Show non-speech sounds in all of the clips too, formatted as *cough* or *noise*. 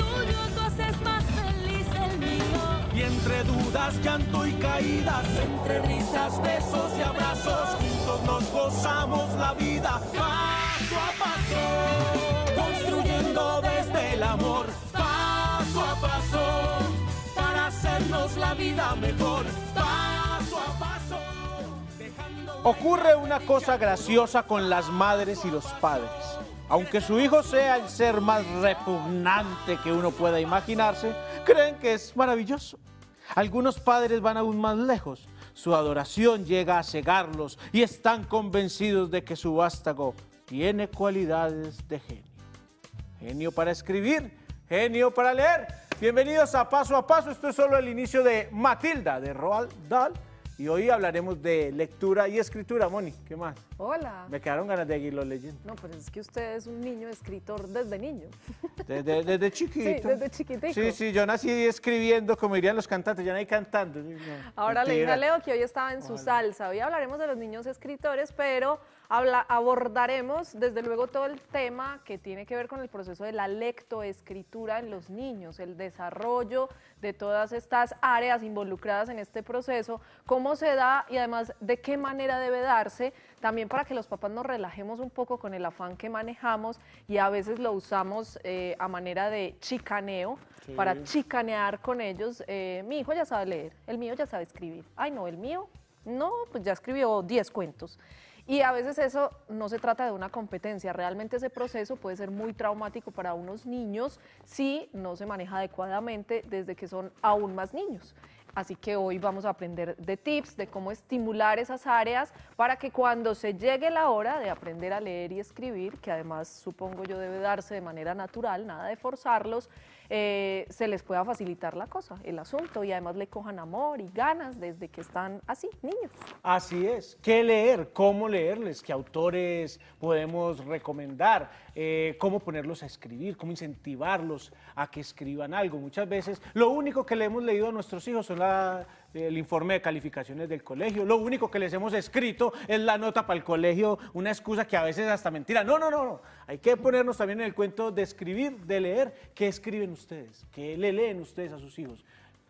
tuyo, tú haces más feliz el mío. Y entre dudas, llanto y caídas, entre risas, besos y abrazos, juntos nos gozamos la vida paso a paso, construyendo desde el amor, paso a paso, para hacernos la vida mejor, paso a paso. Ocurre una cosa graciosa con las madres y los padres. Aunque su hijo sea el ser más repugnante que uno pueda imaginarse, creen que es maravilloso. Algunos padres van aún más lejos. Su adoración llega a cegarlos y están convencidos de que su vástago tiene cualidades de genio. Genio para escribir, genio para leer. Bienvenidos a Paso a Paso. Esto es solo el inicio de Matilda, de Roald Dahl. Y hoy hablaremos de lectura y escritura. Moni, ¿qué más? Hola. Me quedaron ganas de seguirlo leyendo. No, pues es que usted es un niño escritor desde niño. Desde, *laughs* desde chiquito. Sí, desde chiquitico. Sí, sí, yo nací escribiendo, como dirían los cantantes, yo nací cantando. Sí, no, Ahora le dije a Leo que hoy estaba en su salsa. Hoy hablaremos de los niños escritores, pero habla- abordaremos desde luego todo el tema que tiene que ver con el proceso de la lectoescritura en los niños, el desarrollo de todas estas áreas involucradas en este proceso, cómo se da y además de qué manera debe darse, también para que los papás nos relajemos un poco con el afán que manejamos y a veces lo usamos eh, a manera de chicaneo para chicanear con ellos. Eh, mi hijo ya sabe leer, el mío ya sabe escribir. Ay, no, el mío, no, pues ya escribió 10 cuentos. Y a veces eso no se trata de una competencia, realmente ese proceso puede ser muy traumático para unos niños si no se maneja adecuadamente desde que son aún más niños. Así que hoy vamos a aprender de tips, de cómo estimular esas áreas para que cuando se llegue la hora de aprender a leer y escribir, que además supongo yo debe darse de manera natural, nada de forzarlos, eh, se les pueda facilitar la cosa, el asunto, y además le cojan amor y ganas desde que están así, niños. Así es. ¿Qué leer? ¿Cómo leerles? ¿Qué autores podemos recomendar? Eh, ¿Cómo ponerlos a escribir? ¿Cómo incentivarlos a que escriban algo? Muchas veces lo único que le hemos leído a nuestros hijos son la- el informe de calificaciones del colegio. Lo único que les hemos escrito es la nota para el colegio, una excusa que a veces es hasta mentira. No, no, no, no. Hay que ponernos también en el cuento de escribir, de leer. ¿Qué escriben ustedes? ¿Qué le leen ustedes a sus hijos?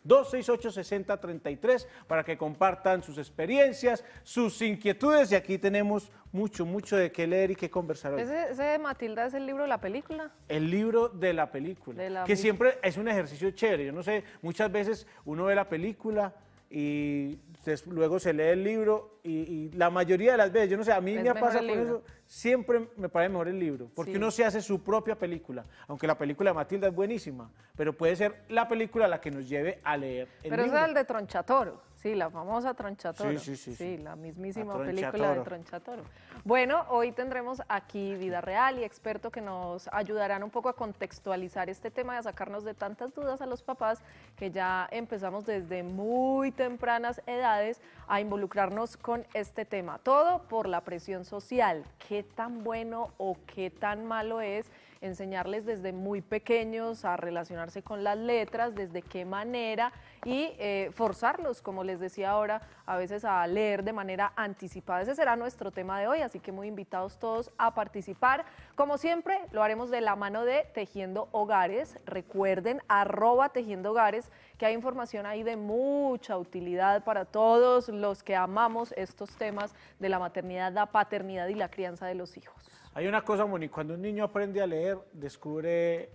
268-6033 para que compartan sus experiencias, sus inquietudes y aquí tenemos mucho, mucho de qué leer y qué conversar hoy. Ese, ese de Matilda es el libro de la película. El libro de la película, De la que siempre es un ejercicio chévere. Yo no sé, muchas veces uno ve la película y luego se lee el libro y, y la mayoría de las veces, yo no sé, a mí Es me pasa con eso, siempre me parece mejor el libro, porque Sí. uno se hace su propia película, aunque la película de Matilda es buenísima, pero puede ser la película la que nos lleve a leer el Pero libro. es el de Tronchatoro, sí, la famosa Tronchatoro. Sí, sí, sí, sí. la mismísima La película de Tronchatoro. Tronchatoro. Bueno, hoy tendremos aquí Vida Real y experto que nos ayudarán un poco a contextualizar este tema y a sacarnos de tantas dudas a los papás que ya empezamos desde muy tempranas edades a involucrarnos con este tema. Todo por la presión social. ¿Qué tan bueno o qué tan malo es? Enseñarles desde muy pequeños a relacionarse con las letras, desde qué manera y eh, forzarlos, como les decía ahora, a veces a leer de manera anticipada. Ese será nuestro tema de hoy, así que muy invitados todos a participar. Como siempre, lo haremos de la mano de Tejiendo Hogares. Recuerden, arroba Tejiendo Hogares, que hay información ahí de mucha utilidad para todos los que amamos estos temas de la maternidad, la paternidad y la crianza de los hijos. Hay una cosa, Moni, cuando un niño aprende a leer, descubre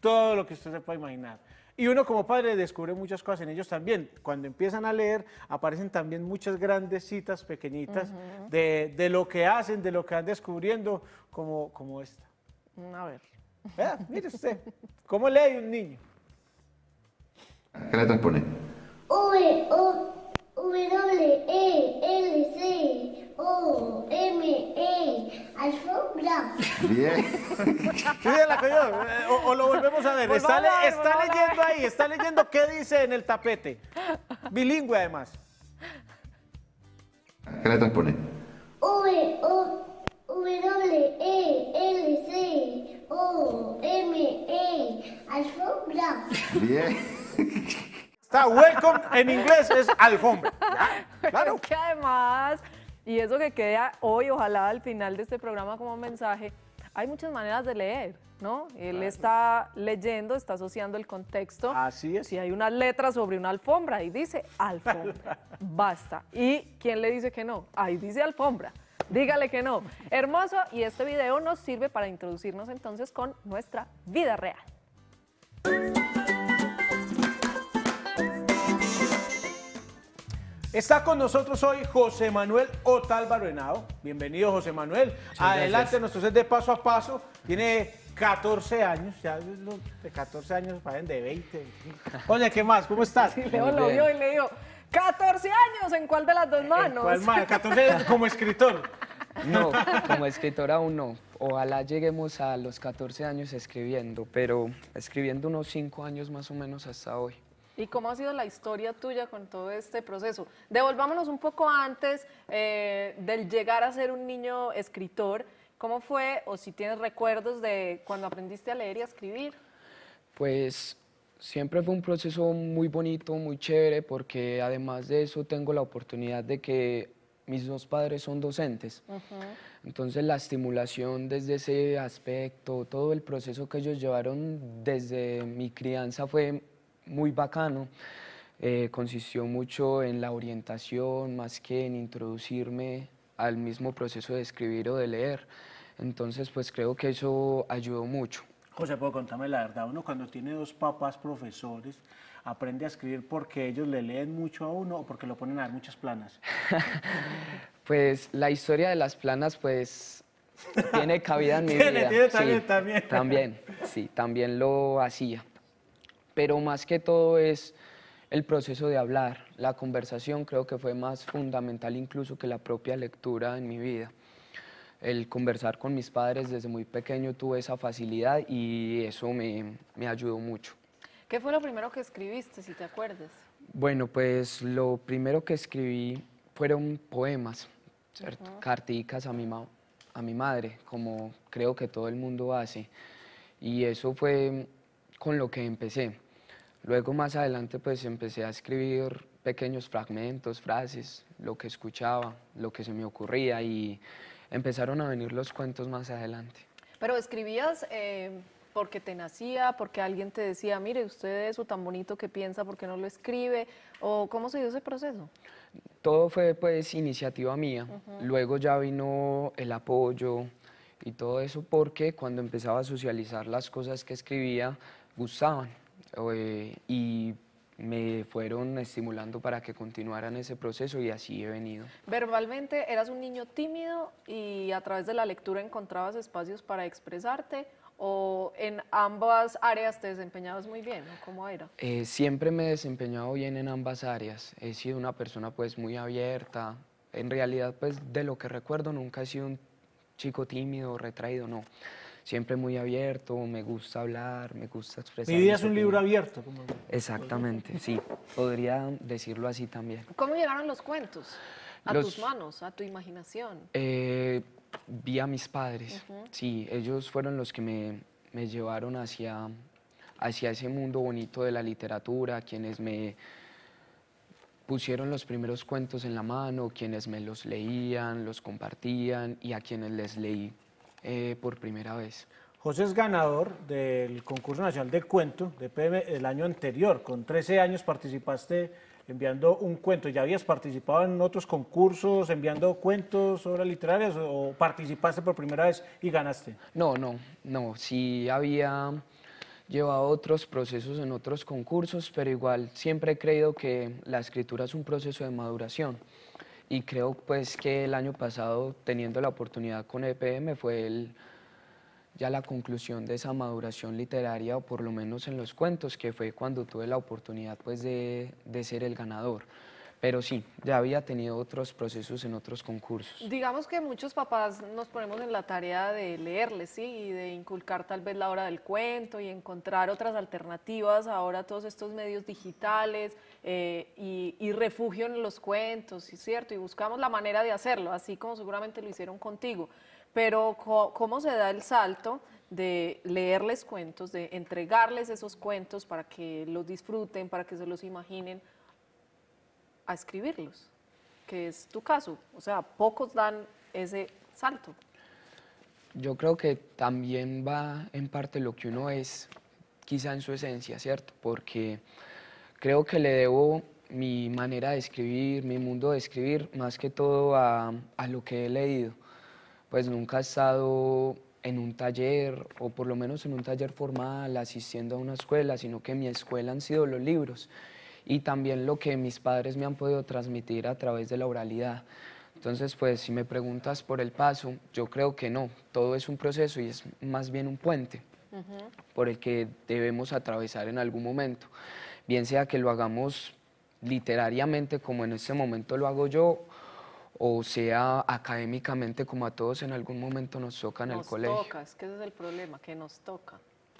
todo lo que usted se puede imaginar. Y uno como padre descubre muchas cosas en ellos también. Cuando empiezan a leer, aparecen también muchas grandes citas pequeñitas de, de lo que hacen, de lo que van descubriendo, como, como esta. Mm, A ver. Mire usted, ¿cómo lee un niño? ¿Qué letras pone? V, O, W, E, L, C, O M E alfombra. Bien. *laughs* Sí, la cogió. Eh, O, o lo volvemos a ver. Está, le- ver, leyendo ahí, está leyendo qué dice en el tapete. Bilingüe además. ¿Qué letras pone? V O W E L C O M E alfombra. Bien. Está welcome en inglés es alfombra. *laughs* Ya, Claro. Es que además, y eso que queda hoy, ojalá al final de este programa como mensaje, hay muchas maneras de leer, ¿no? Él está leyendo, está asociando el contexto. Así es. Si hay unas letras sobre una alfombra y dice alfombra, *laughs* basta. ¿Y quién le dice que no? Ahí dice alfombra. Dígale que no. Hermoso, y este video nos sirve para introducirnos entonces con nuestra vida real. Está con nosotros hoy José Manuel Otálvaro Henao. Bienvenido, José Manuel. Adelante, gracias. nuestro set de paso a paso. Tiene 14 años, ya los de 14 años parecen de 20. 25. Oye, ¿qué más? ¿Cómo estás? Y Leo lo vio y le dijo, 14 años, ¿en cuál de las dos manos? ¿Cuál más? 14 años como escritor. No, como escritor aún no. Ojalá lleguemos a los 14 años escribiendo, pero escribiendo unos 5 años más o menos hasta hoy. ¿Y cómo ha sido la historia tuya con todo este proceso? Devolvámonos un poco antes eh, del llegar a ser un niño escritor. ¿Cómo fue, o si tienes recuerdos de cuando aprendiste a leer y a escribir? Pues siempre fue un proceso muy bonito, muy chévere, porque además de eso tengo la oportunidad de que mis dos padres son docentes. Entonces la estimulación desde ese aspecto, todo el proceso que ellos llevaron desde mi crianza fue muy bacano. Eh, consistió mucho en la orientación más que en introducirme al mismo proceso de escribir o de leer. Entonces pues creo que eso ayudó mucho. José, puedo contarme la verdad. Uno cuando tiene dos papás profesores, aprende a escribir porque ellos le leen mucho a uno o porque lo ponen a dar muchas planas. *laughs* Pues la historia de las planas, pues tiene cabida en mi *laughs* Tiene, vida. tiene también, también. También, sí, también lo hacía. Pero más que todo es el proceso de hablar. La conversación creo que fue más fundamental incluso que la propia lectura en mi vida. El conversar con mis padres desde muy pequeño tuve esa facilidad y eso me, me ayudó mucho. ¿Qué fue lo primero que escribiste, si te acuerdas? Bueno, pues lo primero que escribí fueron poemas, ¿cierto? carticas a mi, ma- a mi madre, como creo que todo el mundo hace. Y eso fue con lo que empecé. Luego más adelante pues empecé a escribir pequeños fragmentos, frases, lo que escuchaba, lo que se me ocurría y empezaron a venir los cuentos más adelante. Pero escribías eh, porque te nacía, porque alguien te decía, mire, usted eso tan bonito que piensa, ¿por qué no lo escribe? ¿O cómo se dio ese proceso? Todo fue pues iniciativa mía. Luego ya vino el apoyo y todo eso porque cuando empezaba a socializar las cosas que escribía gustaban eh, y me fueron estimulando para que continuara en ese proceso y así he venido. Verbalmente eras un niño tímido y a través de la lectura encontrabas espacios para expresarte o en ambas áreas te desempeñabas muy bien, ¿o ¿cómo era? Eh, siempre me he desempeñado bien en ambas áreas. He sido una persona pues muy abierta. En realidad pues de lo que recuerdo nunca he sido un chico tímido, retraído, no. Siempre muy abierto, me gusta hablar, me gusta expresar. Mi vida es un libro abierto. como- Exactamente, sí. Podría decirlo así también. ¿Cómo llegaron los cuentos? A Los- tus manos, a tu imaginación. Eh, vi a mis padres, sí, ellos fueron los que me, me llevaron hacia, hacia ese mundo bonito de la literatura, quienes me pusieron los primeros cuentos en la mano, quienes me los leían, los compartían y a quienes les leí eh, por primera vez. José es ganador del concurso nacional de cuento de PM el año anterior. Con 13 años participaste enviando un cuento. ¿Ya habías participado en otros concursos enviando cuentos, obras literarias o participaste por primera vez y ganaste? No, no, no. Sí había llevado otros procesos en otros concursos, pero igual siempre he creído que la escritura es un proceso de maduración. Y creo pues que el año pasado, teniendo la oportunidad con EPM, fue ya la conclusión de esa maduración literaria, o por lo menos en los cuentos, que fue cuando tuve la oportunidad pues de, de ser el ganador. Pero sí, ya había tenido otros procesos en otros concursos. Digamos que muchos papás nos ponemos en la tarea de leerles, ¿sí? Y de inculcar tal vez la hora del cuento y encontrar otras alternativas ahora todos estos medios digitales eh, y, y refugio en los cuentos, ¿sí cierto? Y buscamos la manera de hacerlo, así como seguramente lo hicieron contigo. Pero ¿cómo se da el salto de leerles cuentos, de entregarles esos cuentos para que los disfruten, para que se los imaginen, a escribirlos? Que es tu caso. O sea, pocos dan ese salto. Yo creo que también va en parte lo que uno es, quizá en su esencia, ¿cierto? Porque creo que le debo mi manera de escribir, mi mundo de escribir, más que todo a, lo que he leído. Pues nunca he estado en un taller, o por lo menos en un taller formal, asistiendo a una escuela, sino que mi escuela han sido los libros y también lo que mis padres me han podido transmitir a través de la oralidad. Entonces, pues si me preguntas por el paso, yo creo que no, todo es un proceso y es más bien un puente por el que debemos atravesar en algún momento, bien sea que lo hagamos literariamente como en este momento lo hago yo, o sea académicamente como a todos en algún momento nos toca en el nos colegio. toca, es que ese es el problema, que nos toca.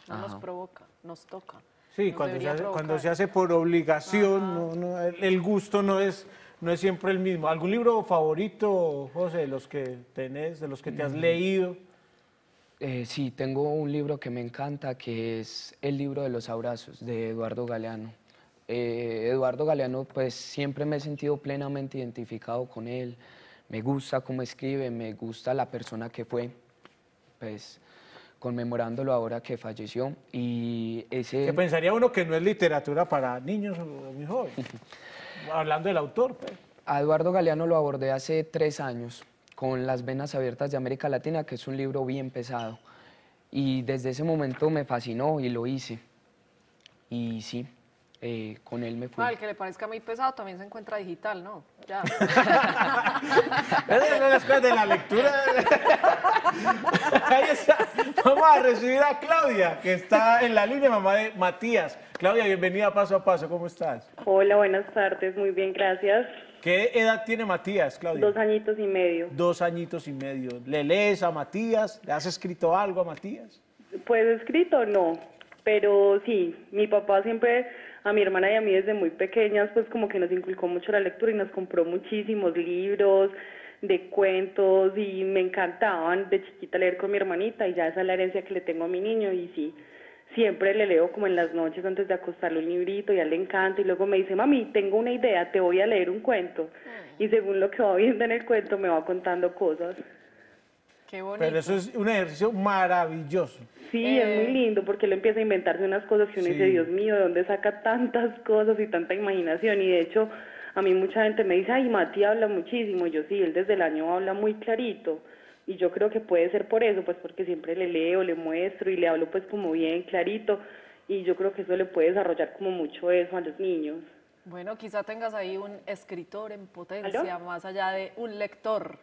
No nos Ajá. provoca, nos toca. Sí, cuando se, hace, cuando se hace por obligación, no- no, el, gusto no es, no es siempre el mismo. ¿Algún libro favorito, José, de los que tenés, de los que te has leído? Eh, sí, tengo un libro que me encanta, que es El libro de los abrazos, de Eduardo Galeano. Eh, Eduardo Galeano, pues siempre me he sentido plenamente identificado con él. Me gusta cómo escribe, me gusta la persona que fue, pues conmemorándolo ahora que falleció. Y ese... Que pensaría uno que no es literatura para niños o muy jóvenes. *laughs* Hablando del autor, pues. A Eduardo Galeano lo abordé hace tres años con Las Venas Abiertas de América Latina, que es un libro bien pesado. Y desde ese momento me fascinó y lo hice. Y sí, eh, con él me fui. Ah, el que le parezca muy pesado también se encuentra digital, ¿no? Ya. *laughs* Esas son las cosas de la lectura. Ahí está. Vamos a recibir a Claudia, que está en la línea, mamá de Matías. Claudia, bienvenida paso a paso, ¿cómo estás? Hola, buenas tardes, muy bien, gracias. ¿Qué edad tiene Matías, Claudia? Dos añitos y medio. Dos añitos y medio. ¿Le lees a Matías? ¿Le has escrito algo a Matías? Pues escrito no, pero sí, mi papá siempre, a mi hermana y a mí desde muy pequeñas, pues como que nos inculcó mucho la lectura y nos compró muchísimos libros de cuentos y me encantaban de chiquita leer con mi hermanita y ya esa es la herencia que le tengo a mi niño y sí, siempre le leo como en las noches antes de acostarle un librito y a él le encanta y luego me dice, mami, tengo una idea, te voy a leer un cuento y según lo que va viendo en el cuento me va contando cosas. Qué bonito. Pero eso es un ejercicio maravilloso. Sí, Eh, es muy lindo porque él empieza a inventarse unas cosas que uno dice. Dios mío, ¿de dónde saca tantas cosas y tanta imaginación? Y de hecho, a mí mucha gente me dice, ay, Mati habla muchísimo. Y yo sí, él desde el año habla muy clarito. Y yo creo que puede ser por eso, pues porque siempre le leo, le muestro y le hablo pues como bien clarito. Y yo creo que eso le puede desarrollar como mucho eso a los niños. Bueno, quizá tengas ahí un escritor en potencia, ¿Aló? más allá de un lector.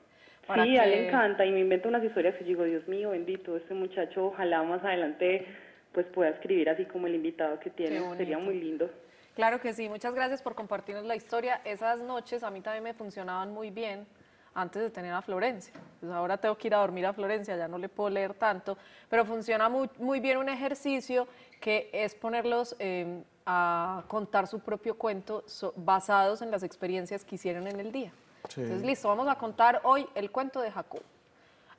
Para Sí, a él que- le encanta y me inventa unas historias que yo digo, Dios mío, bendito, este muchacho ojalá más adelante pues pueda escribir así como el invitado que tiene. Sería muy lindo. Claro que sí, muchas gracias por compartirnos la historia. Esas noches a mí también me funcionaban muy bien antes de tener a Florencia. Pues ahora tengo que ir a dormir a Florencia, ya no le puedo leer tanto, pero funciona muy, muy bien un ejercicio que es ponerlos eh, a contar su propio cuento so- basados en las experiencias que hicieron en el día. Sí. Entonces, listo, vamos a contar hoy el cuento de Jacob.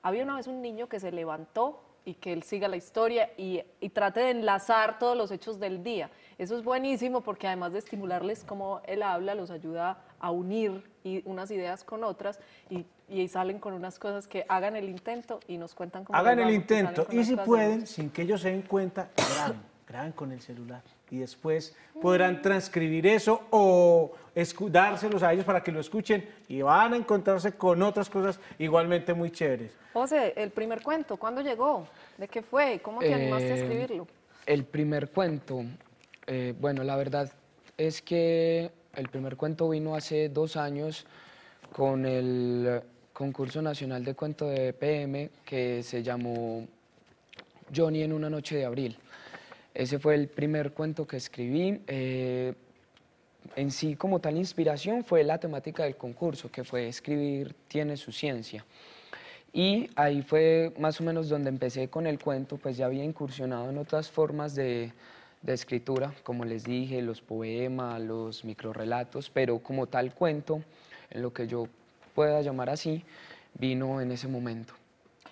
Había una vez un niño que se levantó y que él siga la historia y, y trate de enlazar todos los hechos del día. Eso es buenísimo porque además de estimularles como él habla, los ayuda a unir y unas ideas con otras y, y salen con unas cosas que hagan el intento y nos cuentan cómo Hagan el intento y si pueden, sin que ellos se den cuenta, graben, graben con el celular y después podrán transcribir eso o dárselos a ellos para que lo escuchen y van a encontrarse con otras cosas igualmente muy chéveres. José, el primer cuento, ¿cuándo llegó? ¿De qué fue? ¿Cómo te animaste a Eh, escribirlo? El primer cuento, eh, bueno, la verdad es que el primer cuento vino hace dos años con el concurso nacional de cuento de PM que se llamó Johnny en una noche de abril. Ese fue el primer cuento que escribí. eh, en sí como tal inspiración fue la temática del concurso, que fue escribir tiene su ciencia. Y ahí fue más o menos donde empecé con el cuento, pues ya había incursionado en otras formas de, de escritura, como les dije, los poemas, los microrelatos, pero como tal cuento, en lo que yo pueda llamar así, vino en ese momento.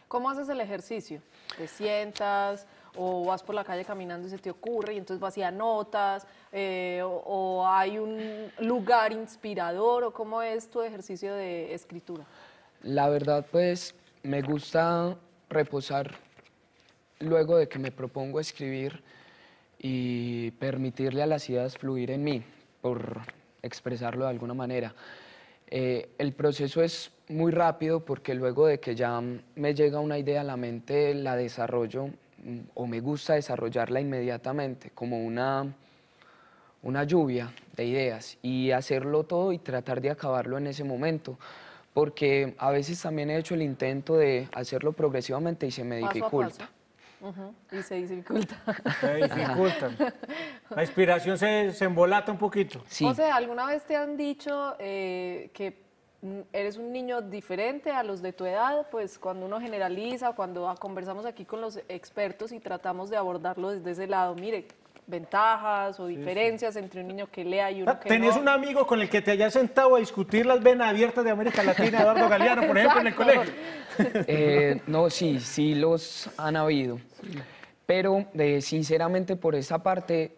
¿Cómo haces el ejercicio? ¿Te sientas o vas por la calle caminando y se te ocurre y entonces vas y anotas? Eh, o, hay un lugar inspirador? ¿O cómo es tu ejercicio de escritura? La verdad, pues me gusta reposar luego de que me propongo escribir y permitirle a las ideas fluir en mí, por expresarlo de alguna manera. Eh, el proceso es muy rápido porque luego de que ya me llega una idea a la mente, la desarrollo o me gusta desarrollarla inmediatamente, como una, una lluvia de ideas y hacerlo todo y tratar de acabarlo en ese momento. Porque a veces también he hecho el intento de hacerlo progresivamente y se me Paso dificulta. Y se dificulta. Se dificultan. La inspiración se, se embolata un poquito. Sí. José, ¿alguna vez te han dicho eh, que eres un niño diferente a los de tu edad? Pues cuando uno generaliza, cuando ah, conversamos aquí con los expertos y tratamos de abordarlo desde ese lado, mire, ventajas o diferencias entre un niño que lea y uno que ¿Tenés no. un amigo con el que te hayas sentado a discutir las venas abiertas de América Latina, Eduardo Galeano, por ejemplo, en el colegio? *laughs* Eh, no, sí, sí los han habido. Pero eh, sinceramente por esa parte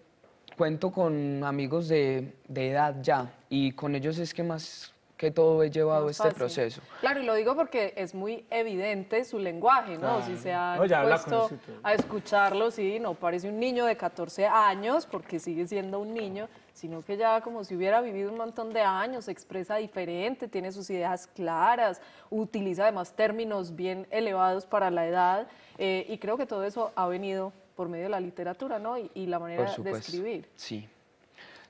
cuento con amigos de, de edad ya y con ellos es que más que todo he llevado Más este fácil. proceso. Claro, y lo digo porque es muy evidente su lenguaje, ¿no? Si se han No, puesto a escucharlo, sí, no parece un niño de 14 años, porque sigue siendo un niño, sino que ya como si hubiera vivido un montón de años, se expresa diferente, tiene sus ideas claras, utiliza además términos bien elevados para la edad, eh, y creo que todo eso ha venido por medio de la literatura, ¿no? Y, y la manera de escribir. Sí.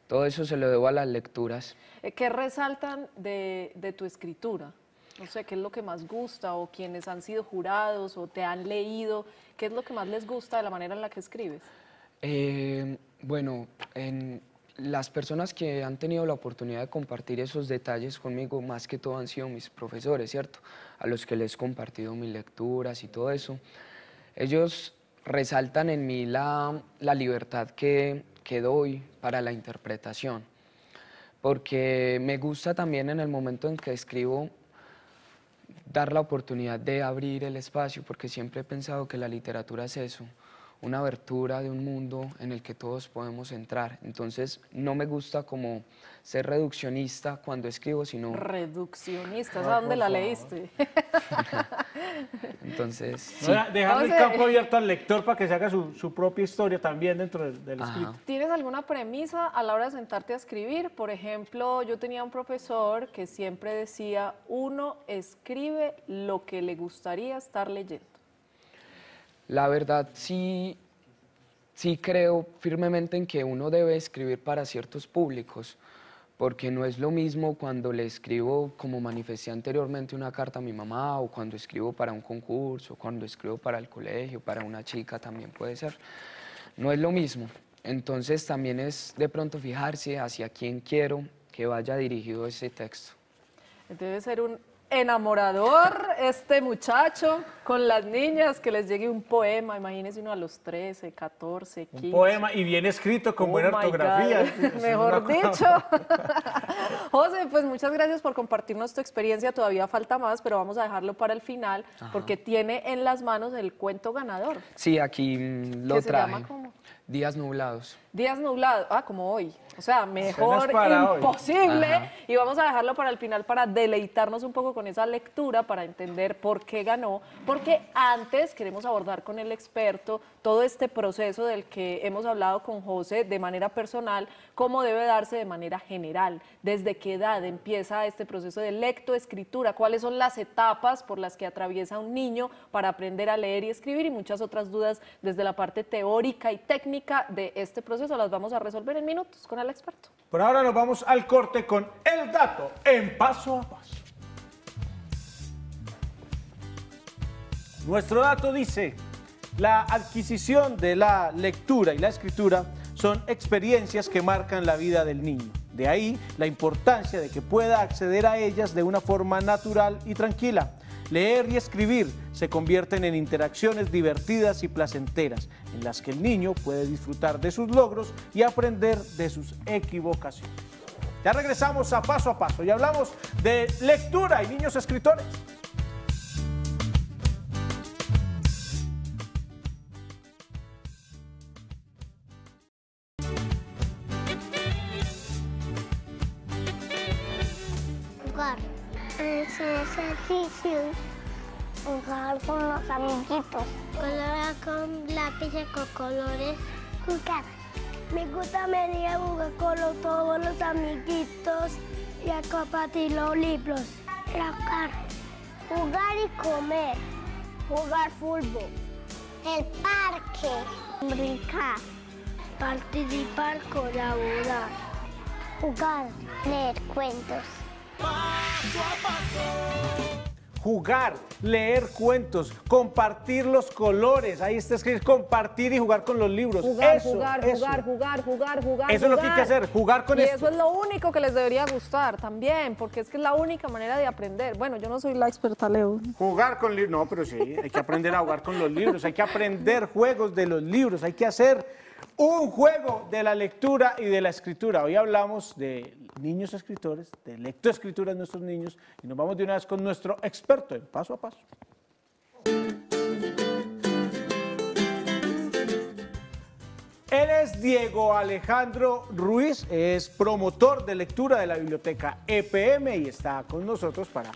Todo eso se lo debo a las lecturas. Eh, ¿Qué resaltan de, de tu escritura? No sé, ¿qué es lo que más gusta? O quienes han sido jurados o te han leído, ¿qué es lo que más les gusta de la manera en la que escribes? Eh, bueno, en las personas que han tenido la oportunidad de compartir esos detalles conmigo, más que todo han sido mis profesores, ¿cierto? A los que les he compartido mis lecturas y todo eso. Ellos resaltan en mí la, la libertad que, que doy para la interpretación, porque me gusta también en el momento en que escribo dar la oportunidad de abrir el espacio, porque siempre he pensado que la literatura es eso, una abertura de un mundo en el que todos podemos entrar. Entonces, no me gusta como ser reduccionista cuando escribo, sino... Reduccionistas, ¿a dónde la leíste? *laughs* Entonces, sí. Dejarle el campo abierto al lector para que se haga su, su propia historia también dentro del, del escrito. ¿Tienes alguna premisa a la hora de sentarte a escribir? Por ejemplo, yo tenía un profesor que siempre decía, uno escribe lo que le gustaría estar leyendo. La verdad, sí, sí creo firmemente en que uno debe escribir para ciertos públicos, porque no es lo mismo cuando le escribo, como manifesté anteriormente, una carta a mi mamá, o cuando escribo para un concurso, cuando escribo para el colegio, para una chica también puede ser. No es lo mismo. Entonces también es de pronto fijarse hacia quién quiero que vaya dirigido ese texto. Debe ser un enamorador este muchacho con las niñas, que les llegue un poema, imagínese uno a los 13, 14, 15. Un poema y bien escrito, con Oh buena my ortografía. Mejor dicho. *laughs* José, pues muchas gracias por compartirnos tu experiencia. Todavía falta más, pero vamos a dejarlo para el final porque tiene en las manos el cuento ganador. Sí, aquí mm, lo ¿Qué se traje. llama cómo? Días nublados. Días nublados, ah, como hoy. O sea, mejor imposible. Y vamos a dejarlo para el final para deleitarnos un poco con esa lectura, para entender por qué ganó. Porque antes queremos abordar con el experto todo este proceso del que hemos hablado con José de manera personal, cómo debe darse de manera general, desde qué edad empieza este proceso de lectoescritura, cuáles son las etapas por las que atraviesa un niño para aprender a leer y escribir y muchas otras dudas desde la parte teórica y técnica de este proceso las vamos a resolver en minutos con el experto. Por ahora nos vamos al corte con el dato en paso a paso. Nuestro dato dice, la adquisición de la lectura y la escritura son experiencias que marcan la vida del niño De ahí la importancia de que pueda acceder a ellas de una forma natural y tranquila. Leer y escribir se convierten en interacciones divertidas y placenteras, en las que el niño puede disfrutar de sus logros y aprender de sus equivocaciones. Ya regresamos a paso a paso y hablamos de lectura y niños escritores. Ejercicio. Jugar con los amiguitos. Colorar con lápices con colores. Jugar. Me gusta venir a jugar con los- todos los amiguitos y a compartir los libros. Jugar. Jugar y comer. Jugar fútbol. El parque. Brincar. Participar, colaborar. Jugar. Leer cuentos. Jugar, leer cuentos, compartir los colores. Ahí está escrito compartir y jugar con los libros. Jugar, Eso, jugar, eso. jugar, jugar, jugar, jugar. Eso es lo que hay que hacer, jugar con y esto. eso es lo único que les debería gustar también, porque es que es la única manera de aprender. Bueno, yo no soy la experta, Leo. Jugar con libros, no, pero sí, hay que aprender a jugar con los libros, hay que aprender juegos de los libros, hay que hacer un juego de la lectura y de la escritura. Hoy hablamos de niños escritores, de lectoescritura de nuestros niños y nos vamos de una vez con nuestro experto en paso a paso. Él es Diego Alejandro Ruiz, es promotor de lectura de la biblioteca EPM y está con nosotros para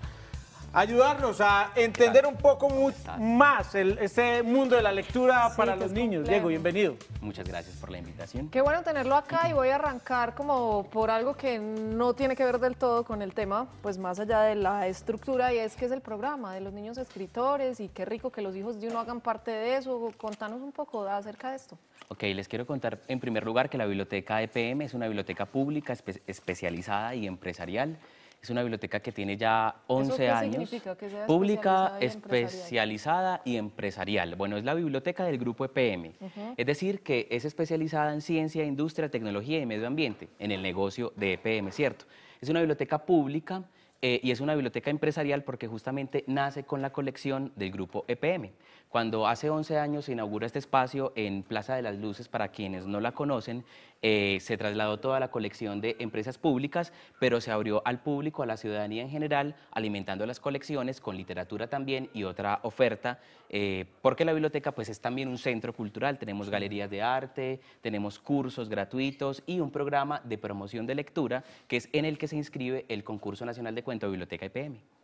ayudarnos a entender un poco mu- más el, este mundo de la lectura Sí, para los niños. complejo. Diego, bienvenido. Muchas gracias por la invitación. Qué bueno tenerlo acá y voy a arrancar como por algo que no tiene que ver del todo con el tema, pues más allá de la estructura y es que es el programa de los niños escritores y qué rico que los hijos de uno hagan parte de eso. Contanos un poco acerca de esto. Ok, les quiero contar en primer lugar que la biblioteca EPM es una biblioteca pública espe- especializada y empresarial. Es una biblioteca que tiene ya 11 qué años. que sea pública, especializada y empresarial? especializada y empresarial. Bueno, es la biblioteca del grupo EPM. Es decir, que es especializada en ciencia, industria, tecnología y medio ambiente, en el negocio de EPM, ¿cierto? Es una biblioteca pública eh, y es una biblioteca empresarial porque justamente nace con la colección del grupo EPM. Cuando hace 11 años se inaugura este espacio en Plaza de las Luces, para quienes no la conocen, eh, se trasladó toda la colección de empresas públicas, pero se abrió al público, a la ciudadanía en general, alimentando las colecciones con literatura también y otra oferta, eh, porque la biblioteca pues, es también un centro cultural. Tenemos galerías de arte, tenemos cursos gratuitos y un programa de promoción de lectura, que es en el que se inscribe el Concurso Nacional de Cuento Biblioteca IPM.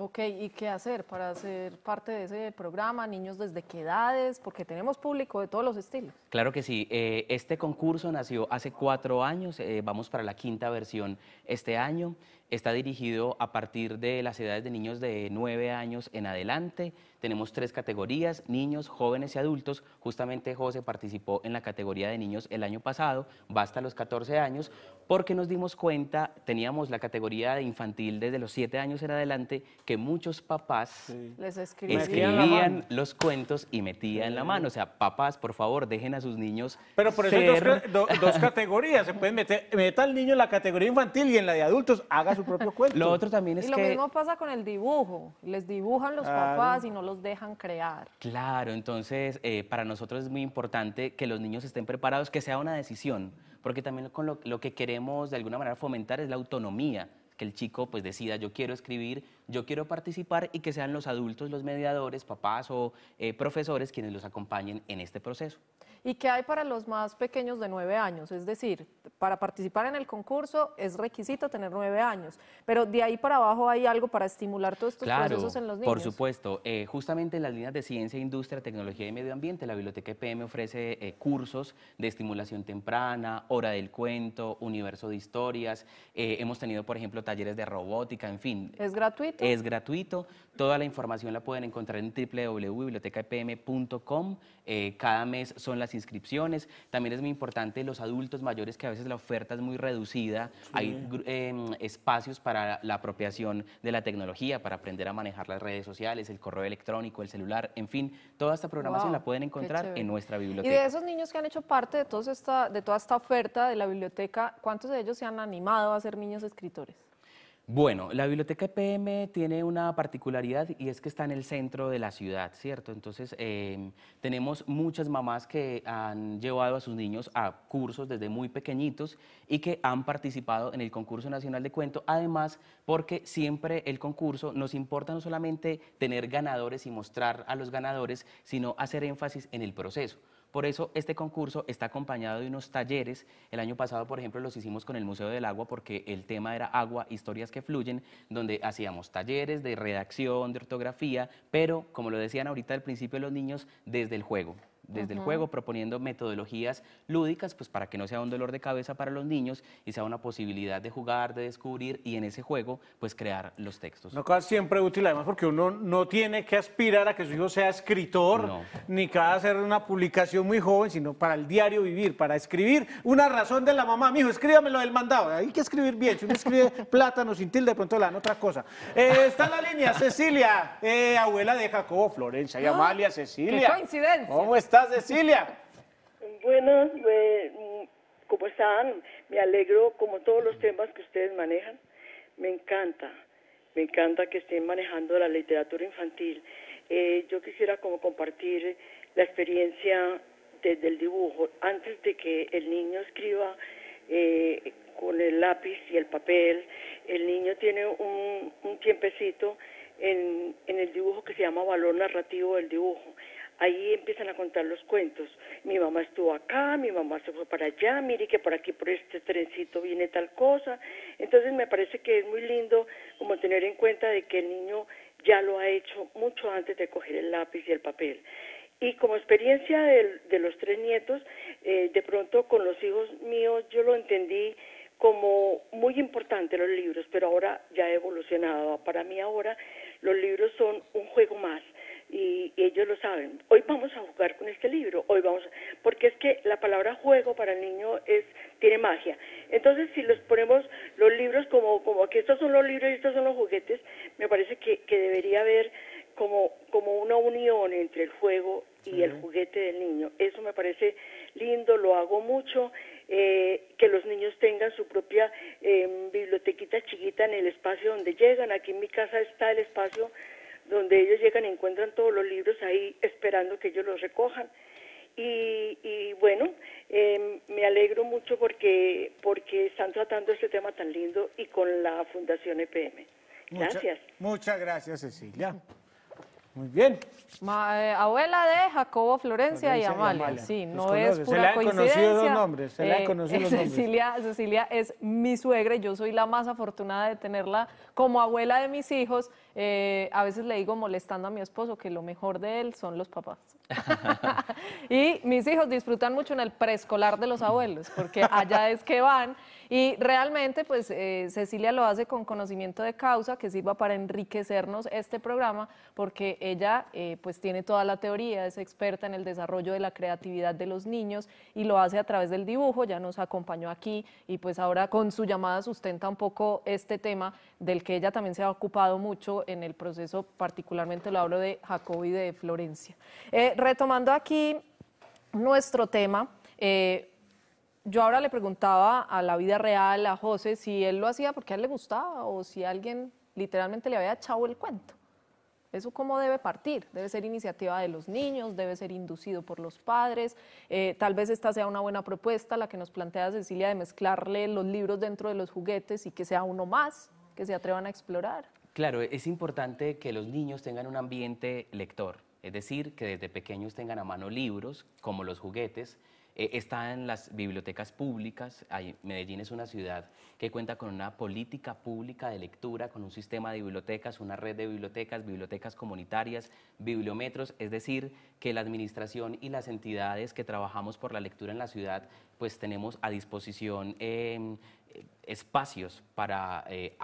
Ok, ¿y qué hacer para ser parte de ese programa? ¿Niños desde qué edades? Porque tenemos público de todos los estilos. Claro que sí. Eh, este concurso nació hace cuatro años, eh, vamos para la quinta versión este año. Está dirigido a partir de las edades de niños de nueve años en adelante. Tenemos tres categorías, niños, jóvenes y adultos. Justamente José participó en la categoría de niños el año pasado, va hasta los 14 años, porque nos dimos cuenta, teníamos la categoría de infantil desde los siete años en adelante, que muchos papás Les escribían los cuentos y metían la mano. O sea, papás, por favor, dejen a sus niños Pero por eso hay dos, do- *laughs* categorías. Se pueden meter, meta al niño en la categoría infantil y en la de adultos haga su propio cuento. Lo otro también es Y lo que... mismo pasa con el dibujo. Les dibujan los papás y no los dejan crear. Claro, entonces eh, para nosotros es muy importante que los niños estén preparados, que sea una decisión, porque también con lo, lo que queremos de alguna manera fomentar es la autonomía, que el chico pues decida yo quiero escribir, yo quiero participar y que sean los adultos, los mediadores, papás o eh, profesores quienes los acompañen en este proceso. ¿Y qué hay para los más pequeños de nueve años? Es decir, para participar en el concurso es requisito tener nueve años, pero de ahí para abajo hay algo para estimular todos estos Claro, procesos en los niños. por supuesto. Eh, justamente en las líneas de ciencia, industria, tecnología y medio ambiente, la Biblioteca EPM ofrece eh, cursos de estimulación temprana, hora del cuento, universo de historias. Eh, hemos tenido, por ejemplo, talleres de robótica, en fin. ¿Es gratuito? Es gratuito. Toda la información la pueden encontrar en www.bibliotecapm.com. Eh, cada mes son las inscripciones. También es muy importante los adultos mayores que a veces la oferta es muy reducida. Hay em, espacios para la apropiación de la tecnología, para aprender a manejar las redes sociales, el correo electrónico, el celular, en fin, toda esta programación Wow, la pueden encontrar en nuestra Y biblioteca. de esos niños que han hecho parte de, todos esta, de toda esta oferta de la biblioteca, ¿cuántos de ellos se han animado a ser niños escritores? Bueno, la biblioteca EPM tiene una particularidad y es que está en el centro de la ciudad, ¿cierto? Entonces, eh, tenemos muchas mamás que han llevado a sus niños a cursos desde muy pequeñitos y que han participado en el concurso nacional de cuento, además porque siempre el concurso nos importa no solamente tener ganadores y mostrar a los ganadores, sino hacer énfasis en el proceso. Por eso este concurso está acompañado de unos talleres. El año pasado, por ejemplo, los hicimos con el Museo del Agua porque el tema era agua, historias que fluyen, donde hacíamos talleres de redacción, de ortografía, pero como lo decían ahorita al principio los niños, desde el juego. Desde el juego, proponiendo metodologías lúdicas, pues para que no sea un dolor de cabeza para los niños y sea una posibilidad de jugar, de descubrir y en ese juego, pues crear los textos. Una cosa siempre útil, además, porque uno no tiene que aspirar a que su hijo sea escritor, No. ni que hacer una publicación muy joven, sino para el diario vivir, para escribir una razón de la mamá. Mijo, escríbame lo del mandado. Hay que escribir bien. Si uno escribe *laughs* plátano sin tilde, de pronto le dan otra cosa. Eh, está en la línea Cecilia, eh, abuela de Jacobo Florencia y Amalia Cecilia. ¡Qué coincidencia! ¿Cómo estás, Cecilia? Buenos, mm, ¿cómo están? Me alegro como todos los temas que ustedes manejan. Me encanta, me encanta que estén manejando la literatura infantil. Eh, yo quisiera como compartir la experiencia desde el dibujo. Antes de que el niño escriba eh, con el lápiz y el papel, el niño tiene un, tiempecito en el dibujo que se llama valor narrativo del dibujo. Ahí empiezan a contar los cuentos. Mi mamá estuvo acá, mi mamá se fue para allá, mire que por aquí por este trencito viene tal cosa. Entonces me parece que es muy lindo como tener en cuenta de que el niño ya lo ha hecho mucho antes de coger el lápiz y el papel. Y como experiencia de, los tres nietos, eh, de pronto con los hijos míos yo lo entendí como muy importante los libros, pero ahora ya ha evolucionado. Para mí ahora los libros son un juego más y ellos lo saben. Hoy vamos a jugar con este libro, hoy vamos, porque es que la palabra juego para el niño es tiene magia. Entonces, si los ponemos los libros como como que estos son los libros y estos son los juguetes, me parece que, que debería haber como como una unión entre el juego y el juguete del niño. Eso me parece lindo, lo hago mucho. eh, que los niños tengan su propia eh, bibliotequita chiquita en el espacio donde llegan. Aquí en mi casa está el espacio donde ellos llegan y encuentran todos los libros ahí esperando que ellos los recojan. Y, y bueno, eh, me alegro mucho porque, porque están tratando este tema tan lindo y con la Fundación EPM. Mucha- Gracias. muchas gracias, Cecilia. Muy bien. Ma- eh, abuela de Jacobo Florencia, y Florencia y Amalia. Amalia. Sí, Los no es conoce, se pura le han conocido coincidencia. los nombres, se le han conocido *laughs* los nombres. Cecilia, Cecilia es mi suegra y yo soy la más afortunada de tenerla como abuela de mis hijos. Eh, a veces le digo molestando a mi esposo que lo mejor de él son los papás. *laughs* *laughs* y mis hijos disfrutan mucho en el preescolar de los abuelos, porque allá es que van. Y realmente, pues eh, Cecilia lo hace con conocimiento de causa que sirva para enriquecernos este programa, porque ella eh, pues tiene toda la teoría, es experta en el desarrollo de la creatividad de los niños y lo hace a través del dibujo, ya nos acompañó aquí y pues ahora con su llamada sustenta un poco este tema del que ella también se ha ocupado mucho en el proceso, particularmente lo hablo de Jacobo y de Florencia. Eh, retomando aquí nuestro tema, yo ahora le preguntaba a la vida real, a José, si él lo hacía porque a él le gustaba o si alguien literalmente le había echado el cuento. ¿Eso cómo debe partir? Debe ser iniciativa de los niños, debe ser inducido por los padres. Eh, tal vez esta sea una buena propuesta, la que nos plantea Cecilia, de mezclarle los libros dentro de los juguetes y que sea uno más, que se atrevan a explorar. Claro, es importante que los niños tengan un ambiente lector, es decir, que desde pequeños tengan a mano libros, como los juguetes. Eh, está en las bibliotecas públicas. Medellín es una ciudad que cuenta con una política pública de lectura, con un sistema de bibliotecas, una red de bibliotecas, bibliotecas comunitarias, bibliometros, es decir, que la administración y las entidades que trabajamos por la lectura en la ciudad, pues tenemos a disposición eh, espacios para, eh,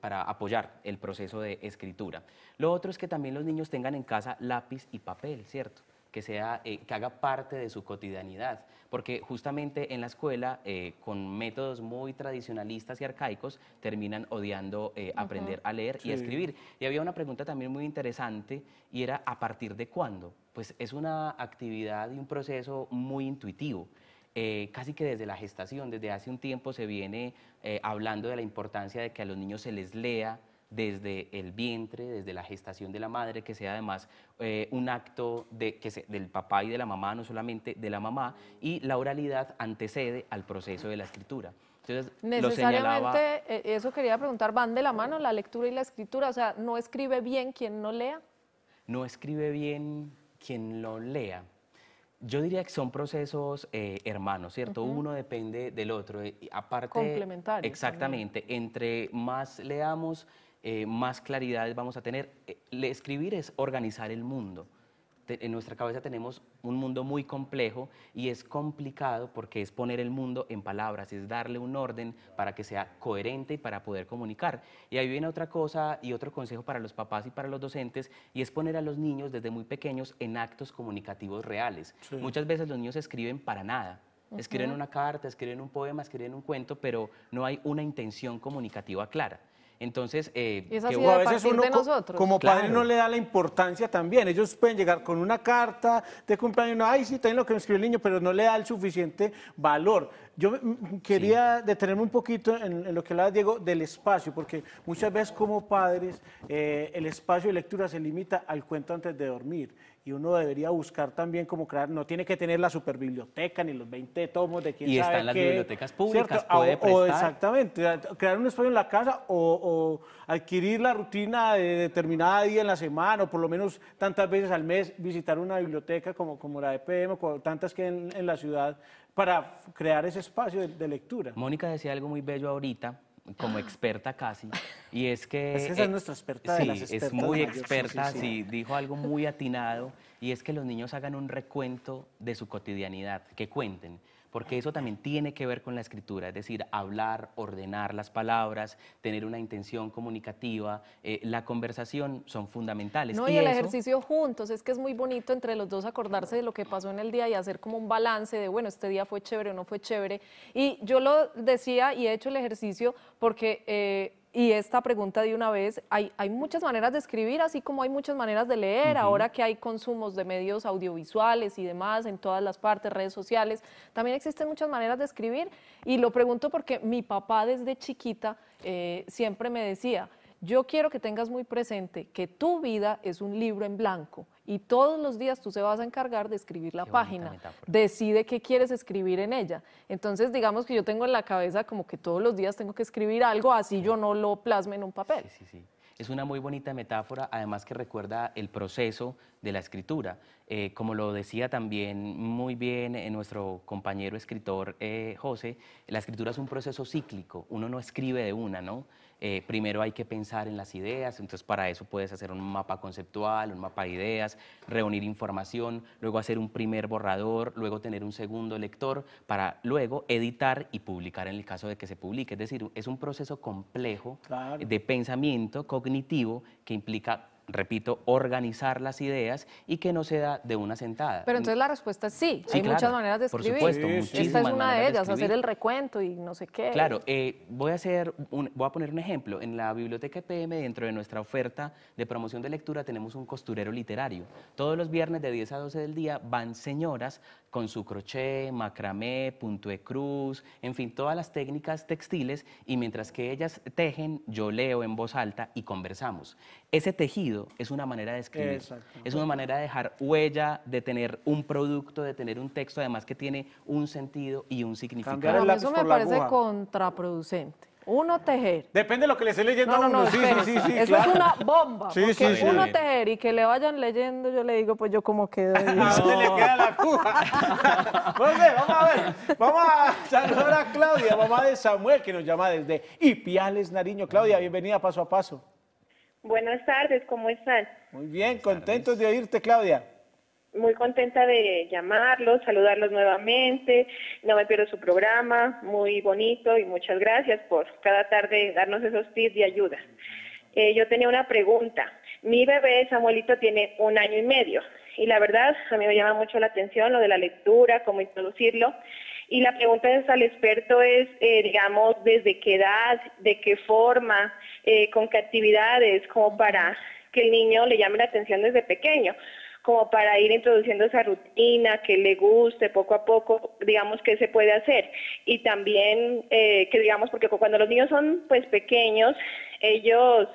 para apoyar el proceso de escritura. Lo otro es que también los niños tengan en casa lápiz y papel, ¿cierto? Que, sea, eh, que haga parte de su cotidianidad, porque justamente en la escuela, eh, con métodos muy tradicionalistas y arcaicos, terminan odiando eh, aprender a leer y a escribir. Y había una pregunta también muy interesante y era ¿a partir de cuándo? Pues es una actividad y un proceso muy intuitivo. Eh, casi que desde la gestación, desde hace un tiempo se viene eh, hablando de la importancia de que a los niños se les lea desde el vientre, desde la gestación de la madre, que sea además eh, un acto de, que se- del papá y de la mamá, no solamente de la mamá, y la oralidad antecede al proceso de la escritura. Entonces, lo señalaba... Necesariamente, eh, eso quería preguntar, ¿van de la mano la lectura y la escritura? O sea, ¿no escribe bien quien no lea? no escribe bien quien lo lea. Yo diría que son procesos eh, hermanos, ¿cierto? Ujú. Uno depende del otro. eh, aparte, Complementarios Exactamente. Entre más leamos, eh, más claridades vamos a tener. Eh, escribir es organizar el mundo. Te- en nuestra cabeza tenemos un mundo muy complejo y es complicado porque es poner el mundo en palabras, es darle un orden para que sea coherente y para poder comunicar. Y ahí viene otra cosa y otro consejo para los papás y para los docentes y es poner a los niños desde muy pequeños en actos comunicativos reales. Sí. Muchas veces los niños escriben para nada. Escriben una carta, escriben un poema, escriben un cuento, pero no hay una intención comunicativa clara. Entonces, eh, a veces uno de co- nosotros. como padre Claro. no le da la importancia también. Ellos pueden llegar con una carta de cumpleaños, ay, sí, también lo que me escribió el niño, pero no le da el suficiente valor. Yo mm, quería detenerme un poquito en, en lo que hablaba Diego del espacio, porque muchas veces como padres eh, el espacio de lectura se limita al cuento antes de dormir. Y uno debería buscar también como crear, no tiene que tener la superbiblioteca ni los 20 tomos de quién Y sabe están las qué, bibliotecas públicas, ¿cierto? puede O- o. Exactamente, crear un espacio en la casa o, o adquirir la rutina de determinada día en la semana o por lo menos tantas veces al mes visitar una biblioteca como, como la EPM, como tantas que hay en, en la ciudad, para crear ese espacio de, de lectura. Mónica decía algo muy bello ahorita, como experta casi, y es que... Es que esa es eh, nuestra experta de sí, es muy experta, sí, sí, sí. dijo algo muy atinado, y es que los niños hagan un recuento de su cotidianidad, que cuenten, porque eso también tiene que ver con la escritura, es decir, hablar, ordenar las palabras, tener una intención comunicativa, eh, la conversación son fundamentales. No, y, el eso- ejercicio juntos, es que es muy bonito entre los dos acordarse de lo que pasó en el día y hacer como un balance de, bueno, este día fue chévere o no fue chévere. Y yo lo decía y he hecho el ejercicio porque, eh, y esta pregunta de una vez, hay, hay muchas maneras de escribir, así como hay muchas maneras de leer, ahora que hay consumos de medios audiovisuales y demás en todas las partes, redes sociales, también existen muchas maneras de escribir. Y lo pregunto porque mi papá desde chiquita eh, siempre me decía, yo quiero que tengas muy presente que tu vida es un libro en blanco y todos los días tú se vas a encargar de escribir la Qué página. Decide qué quieres escribir en ella. Entonces, digamos que yo tengo en la cabeza como que todos los días tengo que escribir algo, así yo no lo plasme en un papel. Es una muy bonita metáfora, además que recuerda el proceso de la escritura. Eh, como lo decía también muy bien eh, nuestro compañero escritor eh, José, la escritura es un proceso cíclico, uno no escribe de una, ¿no? Eh, primero hay que pensar en las ideas, entonces para eso puedes hacer un mapa conceptual, un mapa de ideas, reunir información, luego hacer un primer borrador, luego tener un segundo lector, para luego editar y publicar en el caso de que se publique. Es decir, es un proceso complejo Claro. de pensamiento cognitivo que implica, repito, organizar las ideas y que no se da de una sentada. Pero entonces la respuesta es sí, Sí, hay claro, muchas maneras de por escribir. supuesto, Esta es muchísimas una de maneras de ellas, hacer el recuento y no sé qué. Claro, eh, voy, a hacer un- voy a poner un ejemplo. En la Biblioteca EPM, dentro de nuestra oferta de promoción de lectura, tenemos un costurero literario. Todos los viernes de 10 a 12 del día van señoras con su crochet, macramé, punto de cruz, en fin, todas las técnicas textiles y mientras que ellas tejen, yo leo en voz alta y conversamos. Ese tejido es una manera de escribir. Es una manera de dejar huella, de tener un producto, de tener un texto, además que tiene un sentido y un significado. Pero a mí eso me parece contraproducente. Uno tejer. Depende de lo que le esté leyendo No, a no, uno. no, sí, sí, sí, sí, Eso claro. es una bomba. Sí, porque sí, sí. uno tejer y que le vayan leyendo, yo le digo, pues yo como quedo. ahí. ¿A dónde le queda la cuja? Bueno, *laughs* vamos a ver. Vamos a saludar a Claudia, mamá de Samuel, que nos llama desde Ipiales, Nariño. Claudia, bienvenida Paso a Paso. Buenas tardes, ¿cómo están? Muy bien, contentos de oírte, Claudia. Muy contenta de llamarlos, saludarlos nuevamente. No me pierdo su programa, muy bonito y muchas gracias por cada tarde darnos esos tips de ayuda. Eh, yo tenía una pregunta. Mi bebé Samuelito tiene un año y medio y la verdad a mí me llama mucho la atención lo de la lectura, cómo introducirlo. Y la pregunta es al experto es, eh, digamos, desde qué edad, de qué forma, eh, con qué actividades, como para que el niño le llame la atención desde pequeño como para ir introduciendo esa rutina, que le guste poco a poco, digamos que se puede hacer. Y también eh, que digamos, porque cuando los niños son pues pequeños, ellos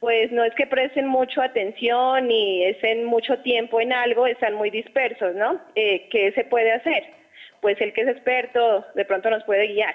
pues no es que presten mucho atención y estén mucho tiempo en algo, están muy dispersos, ¿no? Eh, ¿Qué se puede hacer? Pues el que es experto de pronto nos puede guiar.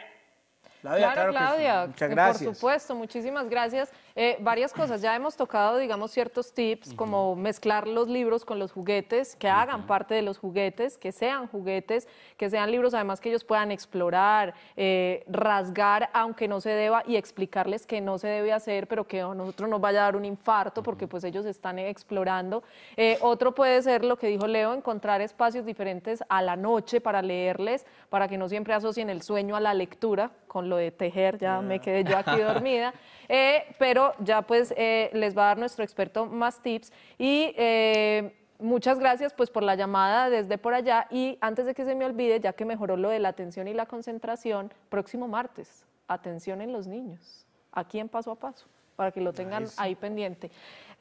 Claudia, claro, claro que sí. Claudia, Muchas gracias. Por supuesto, muchísimas gracias. Eh, varias cosas, ya hemos tocado, digamos, ciertos tips, como mezclar los libros con los juguetes, que hagan parte de los juguetes, que sean juguetes, que sean libros además que ellos puedan explorar, eh, rasgar, aunque no se deba, y explicarles que no se debe hacer, pero que a nosotros nos vaya a dar un infarto, porque pues ellos están explorando. Eh, otro puede ser lo que dijo Leo, encontrar espacios diferentes a la noche para leerles, para que no siempre asocien el sueño a la lectura, con lo de tejer, ya me quedé yo aquí *laughs* dormida. Eh, pero ya pues eh, les va a dar nuestro experto más tips. Y eh, muchas gracias pues por la llamada desde por allá. Y antes de que se me olvide, ya que mejoró lo de la atención y la concentración, próximo martes, atención en los niños, aquí en paso a paso, para que lo tengan ahí pendiente.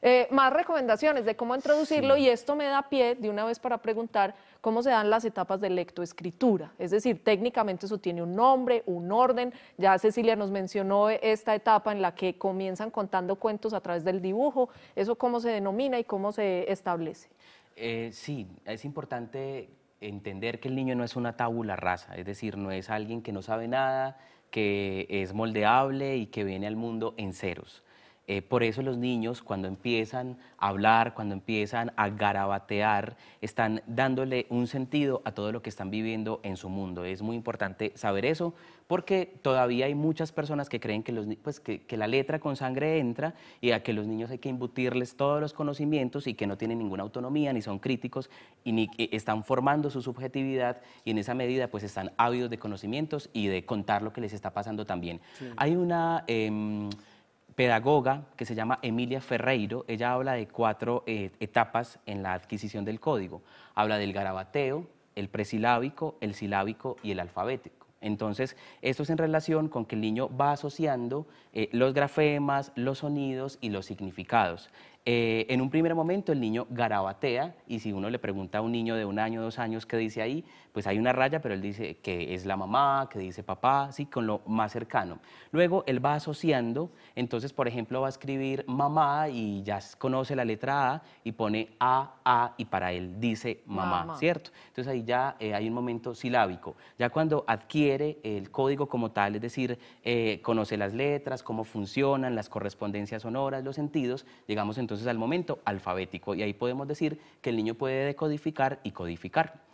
Eh, más recomendaciones de cómo introducirlo y esto me da pie de una vez para preguntar cómo se dan las etapas de lectoescritura. Es decir, técnicamente eso tiene un nombre, un orden. Ya Cecilia nos mencionó esta etapa en la que comienzan contando cuentos a través del dibujo. ¿Eso cómo se denomina y cómo se establece? Eh, sí, es importante entender que el niño no es una tabula rasa, es decir, no es alguien que no sabe nada, que es moldeable y que viene al mundo en ceros. Eh, por eso los niños cuando empiezan a hablar, cuando empiezan a garabatear, están dándole un sentido a todo lo que están viviendo en su mundo. Es muy importante saber eso porque todavía hay muchas personas que creen que, los, pues, que, que la letra con sangre entra y a que los niños hay que imbutirles todos los conocimientos y que no tienen ninguna autonomía, ni son críticos y ni están formando su subjetividad y en esa medida pues están ávidos de conocimientos y de contar lo que les está pasando también. Hay una... em, pedagoga que se llama Emilia Ferreiro. Ella habla de cuatro eh, etapas en la adquisición del código. Habla del garabateo, el presilábico, el silábico y el alfabético. Entonces, esto es en relación con que el niño va asociando eh, los grafemas, los sonidos y los significados. Eh, en un primer momento el niño garabatea y si uno le pregunta a un niño de un año, dos años qué dice ahí, pues hay una raya, pero él dice que es la mamá, que dice papá, sí, con lo más cercano. Luego él va asociando, entonces por ejemplo va a escribir mamá y ya conoce la letra A y pone A, A y para él dice mamá, Mamá. ¿cierto? Entonces ahí ya eh, hay un momento silábico. Ya cuando adquiere el código como tal, es decir, eh, conoce las letras, cómo funcionan, las correspondencias sonoras, los sentidos, llegamos entonces al momento alfabético y ahí podemos decir que el niño puede decodificar y codificar.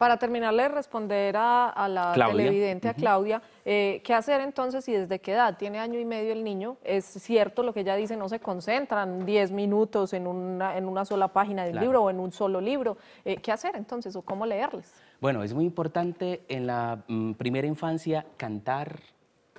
Para terminarle de responder a, a la Claudia. televidente, a. Claudia, eh, ¿qué hacer entonces y desde qué edad? Tiene año y medio el niño, es cierto lo que ella dice, no se concentran 10 minutos en una, en una sola página del Claro. libro o en un solo libro. Eh, ¿Qué hacer entonces o cómo leerles? Bueno, es muy importante en la mm, primera infancia cantar,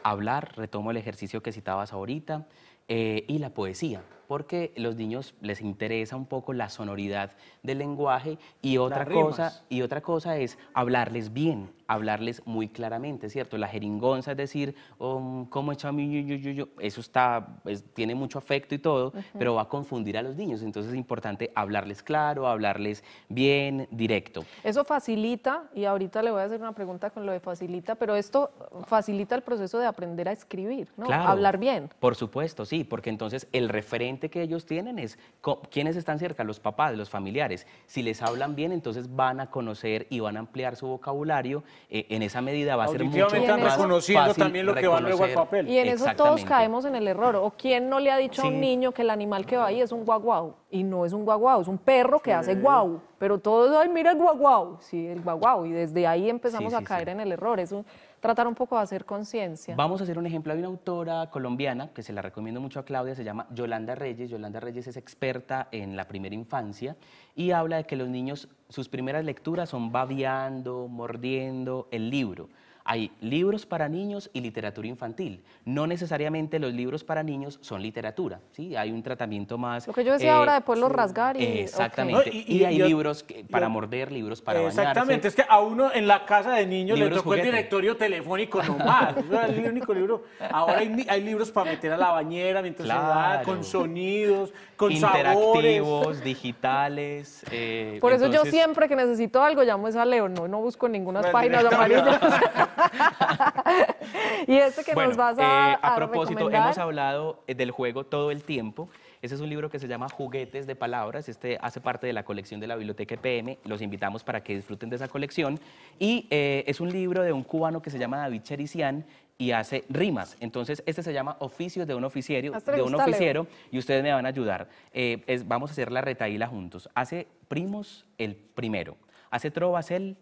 hablar, retomo el ejercicio que citabas ahorita, eh, y la poesía, porque los niños les interesa un poco la sonoridad del lenguaje y otra cosa y otra cosa es hablarles bien, hablarles muy claramente, ¿cierto? La jeringonza es decir, ¿cómo echa mi yu, yu, yu? Eso está, es- tiene mucho afecto y todo, pero va a confundir a los niños, entonces es importante hablarles claro, hablarles bien, directo. Eso facilita, y ahorita le voy a hacer una pregunta con lo de facilita, pero esto facilita el proceso de aprender a escribir, ¿no? Claro. Hablar bien. Por supuesto, sí, porque entonces el referente que ellos tienen es quiénes están cerca, los papás, los familiares. Si les hablan bien, entonces van a conocer y van a ampliar su vocabulario. eh, en esa medida va a ser mucho más están reconociendo fácil también lo que va luego al papel. Y en eso todos caemos en el error. ¿O quién no le ha dicho a Sí. un niño que el animal que va ahí es un guaguau? Y no es un guaguau, es un perro que hace guau. pero todo, ay, mira el guaguau, sí, el guaguau, y desde ahí empezamos Sí, a sí, caer sí. en el error. Es un- tratar un poco de hacer conciencia. Vamos a hacer un ejemplo. Hay una autora colombiana que se la recomiendo mucho a Claudia, se llama Yolanda Reyes. Yolanda Reyes es experta en la primera infancia y habla de que los niños, sus primeras lecturas son babeando, mordiendo el libro. Hay libros para niños y literatura infantil. No necesariamente los libros para niños son literatura, ¿sí? Hay un tratamiento más... Lo que yo decía eh, ahora de poderlo rasgar y... Exactamente. No, y- y, y- hay libros que- para morder, libros para bañarse. Exactamente, es que a uno en la casa de niños le tocó el directorio telefónico nomás. Eso el único libro. Ahora hay, ni- hay libros para meter a la bañera mientras se va, con sonidos, con sabores. Interactivos, digitales. eh, Por eso yo siempre que necesito algo llamo es a Leo, no, no busco ninguna directorio. amarillas. *laughs* y este que Bueno, nos vas a, eh, a a propósito, recomendar, hemos hablado eh, del juego todo el tiempo. Ese es un libro que se llama Juguetes de Palabras. Este hace parte de la colección de la Biblioteca EPM. Los invitamos para que disfruten de esa colección. Y eh, es un libro de un cubano que se llama David Chericián y hace rimas. Entonces, este se llama Oficios de un oficiero, ¿A este le de un Leo? oficiero y ustedes me van a ayudar. Eh, es- vamos a hacer la retaíla juntos. Hace primos el primero. Hace trovas el...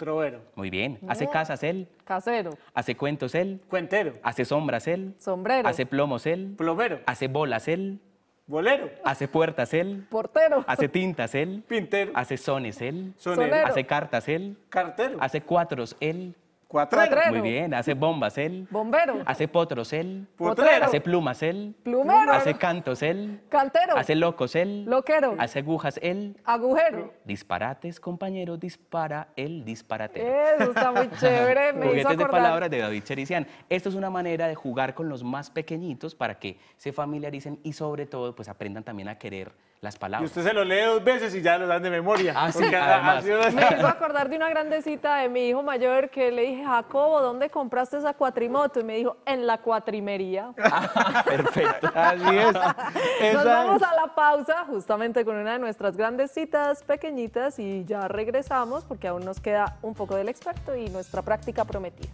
Trovero, Muy bien. Hace casas el... casero, Hace cuentos el... cuentero, Hace sombras él, sombrero, hace plomos él, plomero, hace bolas él, bolero, hace puertas él, portero, hace tintas él, pintero, hace sones él, sonero, Sonero. hace cartas él, cartero, hace cuatros él, cuatrero, Cuatrero. muy bien, hace bombas él, bombero, hace potros él, potrero, hace plumas él, plumero, hace cantos él, cantero, hace locos él, loquero, hace agujas él, agujero. disparates compañero, dispara el disparatero. Eso está muy *laughs* chévere, me hizo Juguetes de acordar. palabras de David Chericián. Esto es una manera de jugar con los más pequeñitos para que se familiaricen y sobre todo pues aprendan también a querer las Y palabras. usted se lo lee dos veces y ya lo dan de memoria. Ah, sí, además. Me hizo acordar de una grandecita de mi hijo mayor que le dije, Jacobo, ¿dónde compraste esa cuatrimoto? Y me dijo, en la cuatrimería. *laughs* Perfecto. Así es. Nos vamos es. a la pausa justamente con una de nuestras grandes citas pequeñitas y ya regresamos porque aún nos queda un poco del experto y nuestra práctica prometida.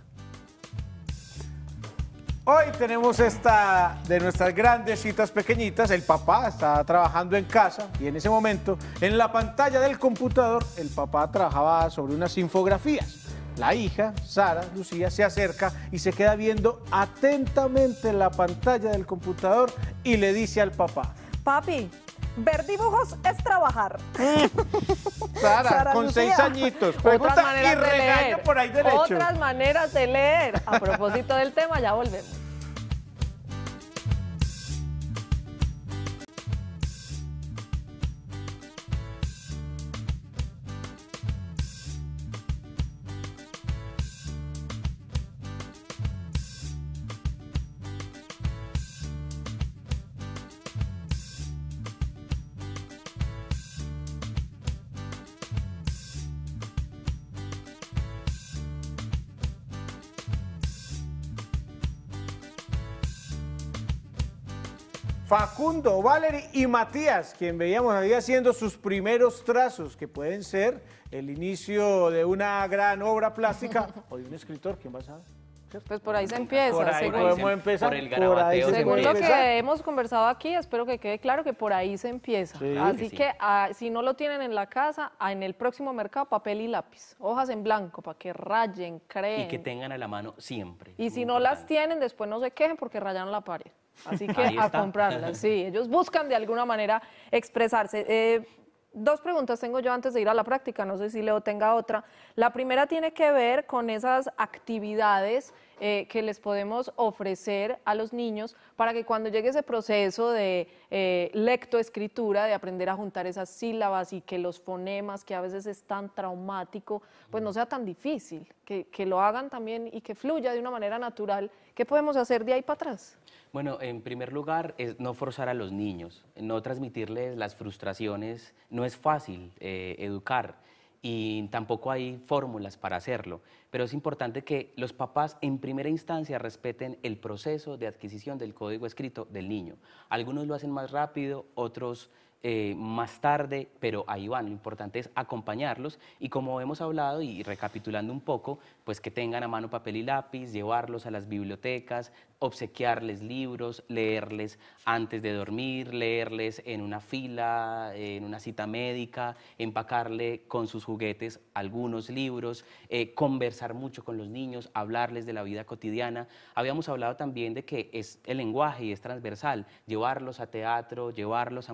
Hoy tenemos esta de nuestras grandes citas pequeñitas. El papá está trabajando en casa y en ese momento, en la pantalla del computador, el papá trabajaba sobre unas infografías. La hija, Sara, Lucía, se acerca y se queda viendo atentamente la pantalla del computador y le dice al papá, Papi, ver dibujos es trabajar. *laughs* Sara, Sara con Lucía. seis añitos, Otras pregunta y maneras de regaño leer. por ahí derecho. Otras maneras de leer. A propósito del tema, ya volvemos. Facundo, Valery y Matías, quien veíamos ahí haciendo sus primeros trazos, que pueden ser el inicio de una gran obra plástica *laughs* o de un escritor, ¿quién va a saber? Pues por ahí se empieza. Por ahí según- podemos empezar. por el ahí garabateo se se Según lo que hemos conversado aquí, espero que quede claro que por ahí se empieza. Sí. Así Sí. que ah, si no lo tienen en la casa, ah, en el próximo mercado, papel y lápiz, hojas en blanco para que rayen, creen. Y que tengan a la mano siempre. Y si no las tienen, después no se quejen porque rayaron la pared. Así que a comprarlas, sí. Ellos buscan de alguna manera expresarse. Eh, dos preguntas tengo yo antes de ir a la práctica, no sé si Leo tenga otra. La primera tiene que ver con esas actividades eh, que les podemos ofrecer a los niños para que cuando llegue ese proceso de eh, lectoescritura, de aprender a juntar esas sílabas y que los fonemas, que a veces es tan traumático, pues no sea tan difícil, que, que lo hagan también y que fluya de una manera natural. ¿Qué podemos hacer de ahí para atrás? Bueno, en primer lugar, es no forzar a los niños, no transmitirles las frustraciones. No es fácil eh, educar y tampoco hay fórmulas para hacerlo, pero es importante que los papás en primera instancia respeten el proceso de adquisición del código escrito del niño. Algunos lo hacen más rápido, otros eh, más tarde, pero ahí van. Lo importante es acompañarlos y como hemos hablado y recapitulando un poco, pues que tengan a mano papel y lápiz, llevarlos a las bibliotecas, obsequiarles libros, leerles antes de dormir, leerles en una fila, en una cita médica, empacarle con sus juguetes algunos libros, eh, conversar mucho con los niños, hablarles de la vida cotidiana. Habíamos hablado también de que es el lenguaje y es transversal, llevarlos a teatro, llevarlos a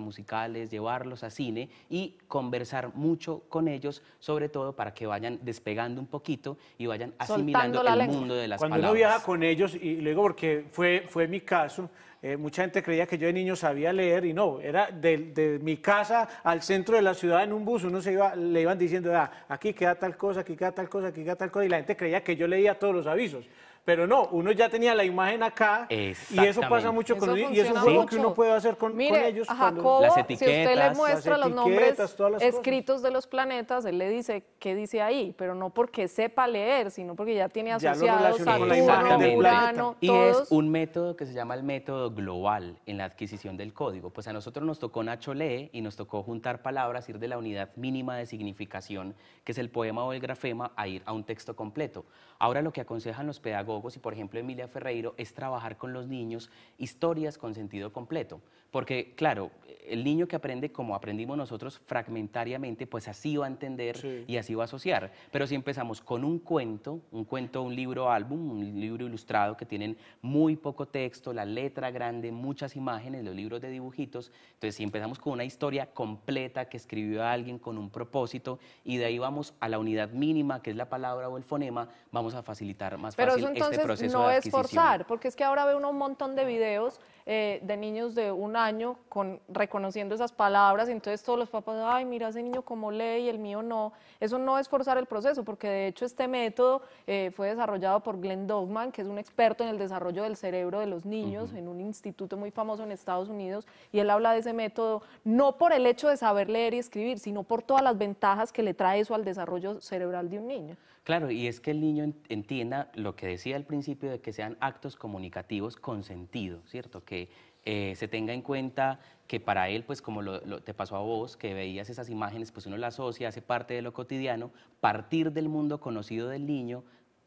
llevarlos a cine y conversar mucho con ellos, sobre todo para que vayan despegando un poquito y vayan asimilando el lengua. mundo de las Cuando palabras. uno viaja con ellos, y luego porque fue, fue mi caso, eh, mucha gente creía que yo de niño sabía leer y no, era de, de mi casa al centro de la ciudad en un bus, uno se iba, le iban diciendo, "Ah, aquí queda tal cosa, aquí queda tal cosa, aquí queda tal cosa, y la gente creía que yo leía todos los avisos. Pero no, uno ya tenía la imagen acá y eso pasa mucho con Eso los niños y es un juego que mucho. uno puede hacer con, con Mire, ellos. a cuando- Jacobo, si usted le Las muestra los etiquetas, nombres las cosas. escritos de los planetas, él le dice qué dice ahí, pero no porque sepa leer, sino porque ya tiene Ya lo asociados con Saturno, Urano, Y todos. es un método que se llama el método global en la adquisición del código. Pues a nosotros nos tocó Nacho Lee y nos tocó juntar palabras, ir de la unidad mínima de significación, que es el poema o el grafema, a ir a un texto completo. Ahora lo que aconsejan los pedagogos y por ejemplo Emilia Ferreiro es trabajar con los niños historias con sentido completo. Porque claro, el niño que aprende como aprendimos nosotros fragmentariamente, pues así va a entender Sí. y así va a asociar. Pero si empezamos con un cuento, un cuento, un libro álbum, un libro ilustrado que tienen muy poco texto, la letra grande, muchas imágenes, los libros de dibujitos, entonces si empezamos con una historia completa que escribió alguien con un propósito y de ahí vamos a la unidad mínima, que es la palabra o el fonema, vamos a facilitar más Pero fácil entonces este proceso no de es forzar, porque es que ahora veo uno un montón de videos eh, de niños de un año con, reconociendo esas palabras, y entonces todos los papás, ay, mira ese niño como lee y el mío no. Eso no es forzar el proceso, porque de hecho este método eh, fue desarrollado por Glenn Dogman, que es un experto en el desarrollo del cerebro de los niños, en un instituto muy famoso en Estados Unidos, y él habla de ese método no por el hecho de saber leer y escribir, sino por todas las ventajas que le trae eso al desarrollo cerebral de un niño. Claro, y es que el niño en- entienda lo que decía al principio de que sean actos comunicativos con sentido, ¿cierto? Que eh, se tenga en cuenta que para él, pues como lo, lo- te pasó a vos, que veías esas imágenes, pues uno las asocia, hace parte de lo cotidiano, partir del mundo conocido del niño,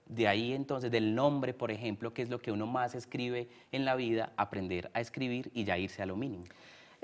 de ahí entonces, del nombre, por ejemplo, que es lo que uno más escribe en la vida, aprender a escribir y ya irse a lo mínimo.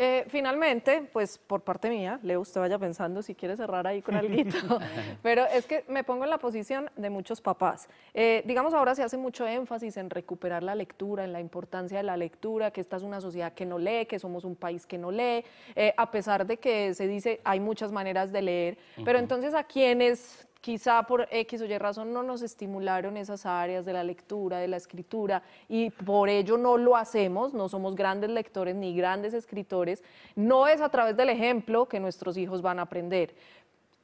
Eh, finalmente, pues por parte mía, Leo, usted vaya pensando si quiere cerrar ahí con algo, *laughs* pero es que me pongo en la posición de muchos papás. Eh, digamos, ahora se hace mucho énfasis en recuperar la lectura, en la importancia de la lectura, que esta es una sociedad que no lee, que somos un país que no lee, eh, a pesar de que se dice hay muchas maneras de leer, pero entonces a quienes quizá por X o Y razón no nos estimularon esas áreas de la lectura, de la escritura, y por ello no lo hacemos, no somos grandes lectores ni grandes escritores, no es a través del ejemplo que nuestros hijos van a aprender.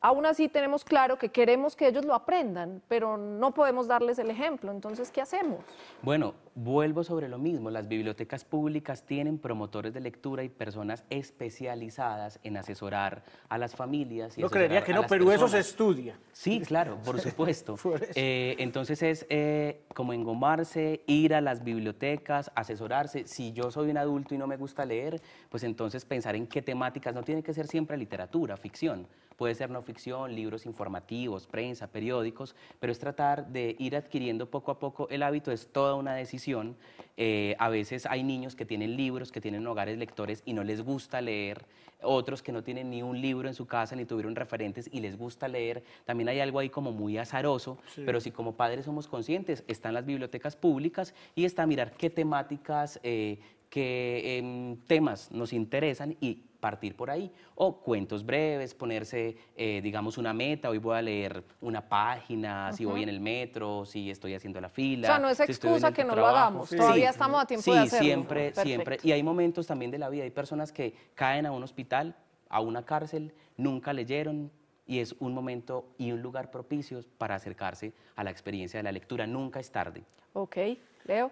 Aún así tenemos claro que queremos que ellos lo aprendan, pero no podemos darles el ejemplo, entonces, ¿qué hacemos? Bueno, vuelvo sobre lo mismo. Las bibliotecas públicas tienen promotores de lectura y personas especializadas en asesorar a las familias. Y Yo creería que no, pero eso se personas. estudia. Sí, claro, por *laughs* supuesto. Por. Eh, entonces es eh, como engomarse, ir a las bibliotecas, asesorarse. Si yo soy un adulto y no me gusta leer, pues entonces pensar en qué temáticas, no tiene que ser siempre literatura, ficción. Puede ser no ficción, libros informativos, prensa, periódicos, pero es tratar de ir adquiriendo poco a poco el hábito, es toda una decisión. Eh, a veces hay niños que tienen libros, que tienen hogares lectores y no les gusta leer, otros que no tienen ni un libro en su casa ni tuvieron referentes y les gusta leer. También hay algo ahí como muy azaroso, Sí. pero si como padres somos conscientes, están las bibliotecas públicas y está mirar qué temáticas, eh, qué em, temas nos interesan y partir por ahí. O cuentos breves, ponerse, eh, digamos, una meta. Hoy voy a leer una página, si voy en el metro, si estoy haciendo la fila. O sea, no es si excusa el que no lo trabajo. hagamos, todavía estamos a tiempo sí, de hacerlo. siempre, Perfecto. siempre. Y hay momentos también de la vida, hay personas que caen a un hospital, a una cárcel, nunca leyeron y es un momento y un lugar propicios para acercarse a la experiencia de la lectura. Nunca es tarde. Ok, Leo.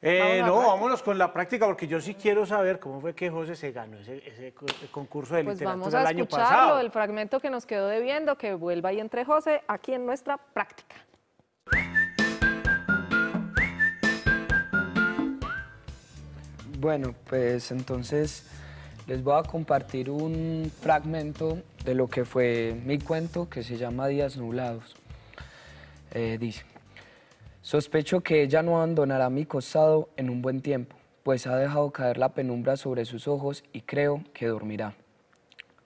Eh, no, práctica. vámonos con la práctica porque yo sí quiero saber cómo fue que José se ganó ese, ese co- concurso de Pues literatura vamos a el año pasado. el fragmento que nos quedó debiendo, que vuelva ahí entre José, aquí en nuestra práctica. Bueno, pues entonces Les voy a compartir un fragmento de lo que fue mi cuento que se llama Días Nublados. Eh, dice, sospecho que ella no abandonará mi costado en un buen tiempo, pues ha dejado caer la penumbra sobre sus ojos y creo que dormirá.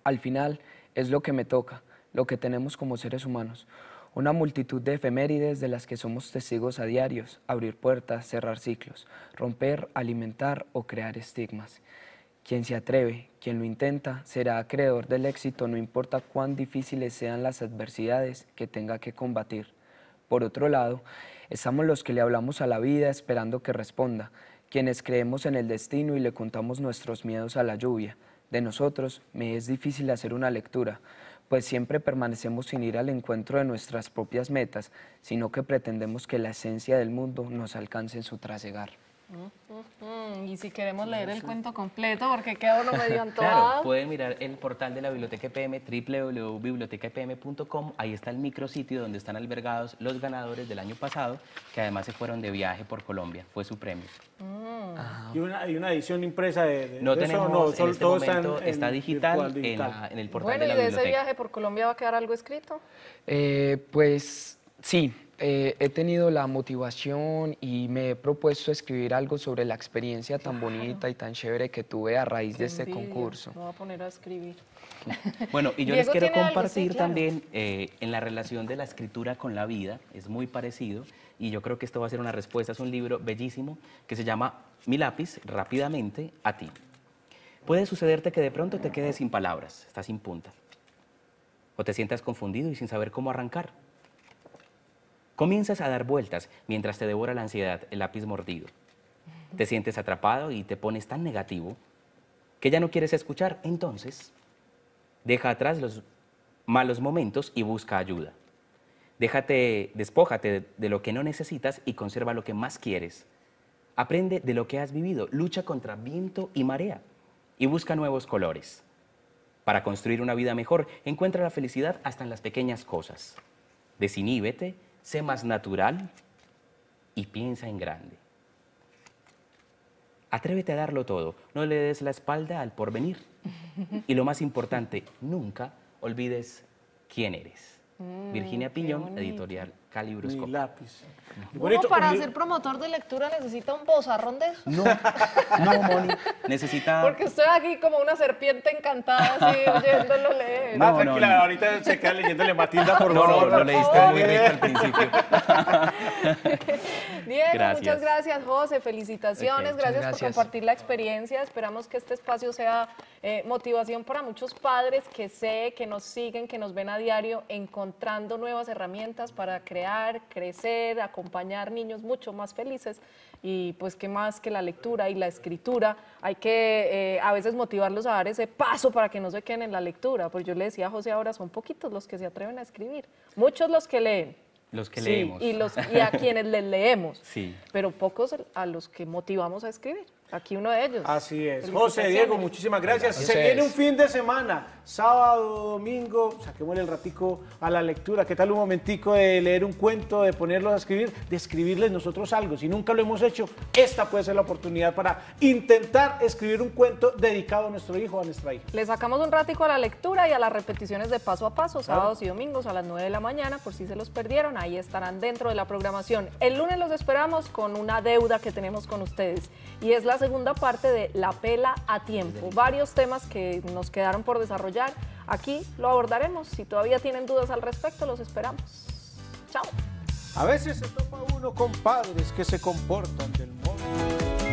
Al final es lo que me toca, lo que tenemos como seres humanos. Una multitud de efemérides de las que somos testigos a diarios, abrir puertas, cerrar ciclos, romper, alimentar o crear estigmas. Quien se atreve, quien lo intenta, será acreedor del éxito, no importa cuán difíciles sean las adversidades que tenga que combatir. Por otro lado, estamos los que le hablamos a la vida esperando que responda, quienes creemos en el destino y le contamos nuestros miedos a la lluvia. De nosotros me es difícil hacer una lectura, pues siempre permanecemos sin ir al encuentro de nuestras propias metas, sino que pretendemos que la esencia del mundo nos alcance en su trasegar. Mm, Y si queremos leer el cuento completo, porque queda uno medio *laughs* Claro, antojado. pueden mirar el portal de la Biblioteca EPM, www.bibliotecaepm.com. Ahí está el micrositio donde están albergados los ganadores del año pasado, que además se fueron de viaje por Colombia. Fue su premio. Y una, hay una edición impresa de, de- No de eso, tenemos, no, en solo- este todo está en- momento en está digital, virtual, en, digital. la- en el portal Bueno, de y la de ese biblioteca. viaje por Colombia va a quedar algo escrito. Eh, pues sí, eh, he tenido la motivación y me he propuesto escribir algo sobre la experiencia tan bonita y tan chévere que tuve a raíz de este Envidia, concurso. Me voy a poner a escribir. *laughs* Bueno, y yo les Diego quiero tiene algo, sí, compartir claro. también eh, en la relación de la escritura con la vida, es muy parecido, y yo creo que esto va a ser una respuesta, es un libro bellísimo que se llama Mi lápiz, rápidamente, a ti. Puede sucederte que de pronto te quedes sin palabras, estás sin punta, o te sientas confundido y sin saber cómo arrancar. Comienzas a dar vueltas mientras te devora la ansiedad, el lápiz mordido. Te sientes atrapado y te pones tan negativo que ya no quieres escuchar, entonces Deja atrás los malos momentos y busca ayuda. Déjate, despójate de, lo que no necesitas y conserva lo que más quieres. Aprende de lo que has vivido, lucha contra viento y marea y busca nuevos colores. Para construir una vida mejor, encuentra la felicidad hasta en las pequeñas cosas. Desiníbete, sé más natural y piensa en grande. Atrévete a darlo todo, no le des la espalda al porvenir. *laughs* Y lo más importante, nunca olvides quién eres. Virginia Piñón, editorial Calibroscopio. Mi lápiz. Uno para ser promotor de lectura necesita un bozarrón de eso. No, *laughs* no, Moni. Necesita. Porque estoy aquí como una serpiente encantada, así, oyéndolo leer. No, tranquila, no, no. ahorita se queda leyéndole Matilda, por No, no, favor. lo leíste muy rico al principio. *laughs* Diego, Gracias. muchas gracias, José. Felicitaciones. Gracias, por compartir la experiencia. Esperamos que este espacio sea eh, motivación para muchos padres que sé, que nos siguen, que nos ven a diario, encontrando nuevas herramientas para crear, crecer, acompañar niños mucho más felices. Y pues qué más que la lectura y la escritura. Hay que eh, a veces motivarlos a dar ese paso para que no se queden en la lectura. Pues yo le decía a José ahora, son poquitos los que se atreven a escribir. Muchos los que leen. Los que Sí, leemos. Y, los, y a quienes les leemos, *laughs* Sí. pero pocos a los que motivamos a escribir. Aquí uno de ellos. Así es. José. Diego, muchísimas gracias. Gracias. Se viene un fin de semana, sábado, domingo, saquémosle el ratico a la lectura. ¿Qué tal un momentico de leer un cuento, de ponerlos a escribir, de escribirles nosotros algo? Si nunca lo hemos hecho, esta puede ser la oportunidad para intentar escribir un cuento dedicado a nuestro hijo o a nuestra hija. Le sacamos un ratico a la lectura y a las repeticiones de paso a paso, sábados y domingos a las 9 de la mañana, por si se los perdieron, ahí estarán dentro de la programación. El lunes los esperamos con una deuda que tenemos con ustedes y es la segunda parte de La Pela a Tiempo. Varios temas que nos quedaron por desarrollar, aquí lo abordaremos. Si todavía tienen dudas al respecto, los esperamos. Chao. A veces se topa uno con padres que se comportan del modo.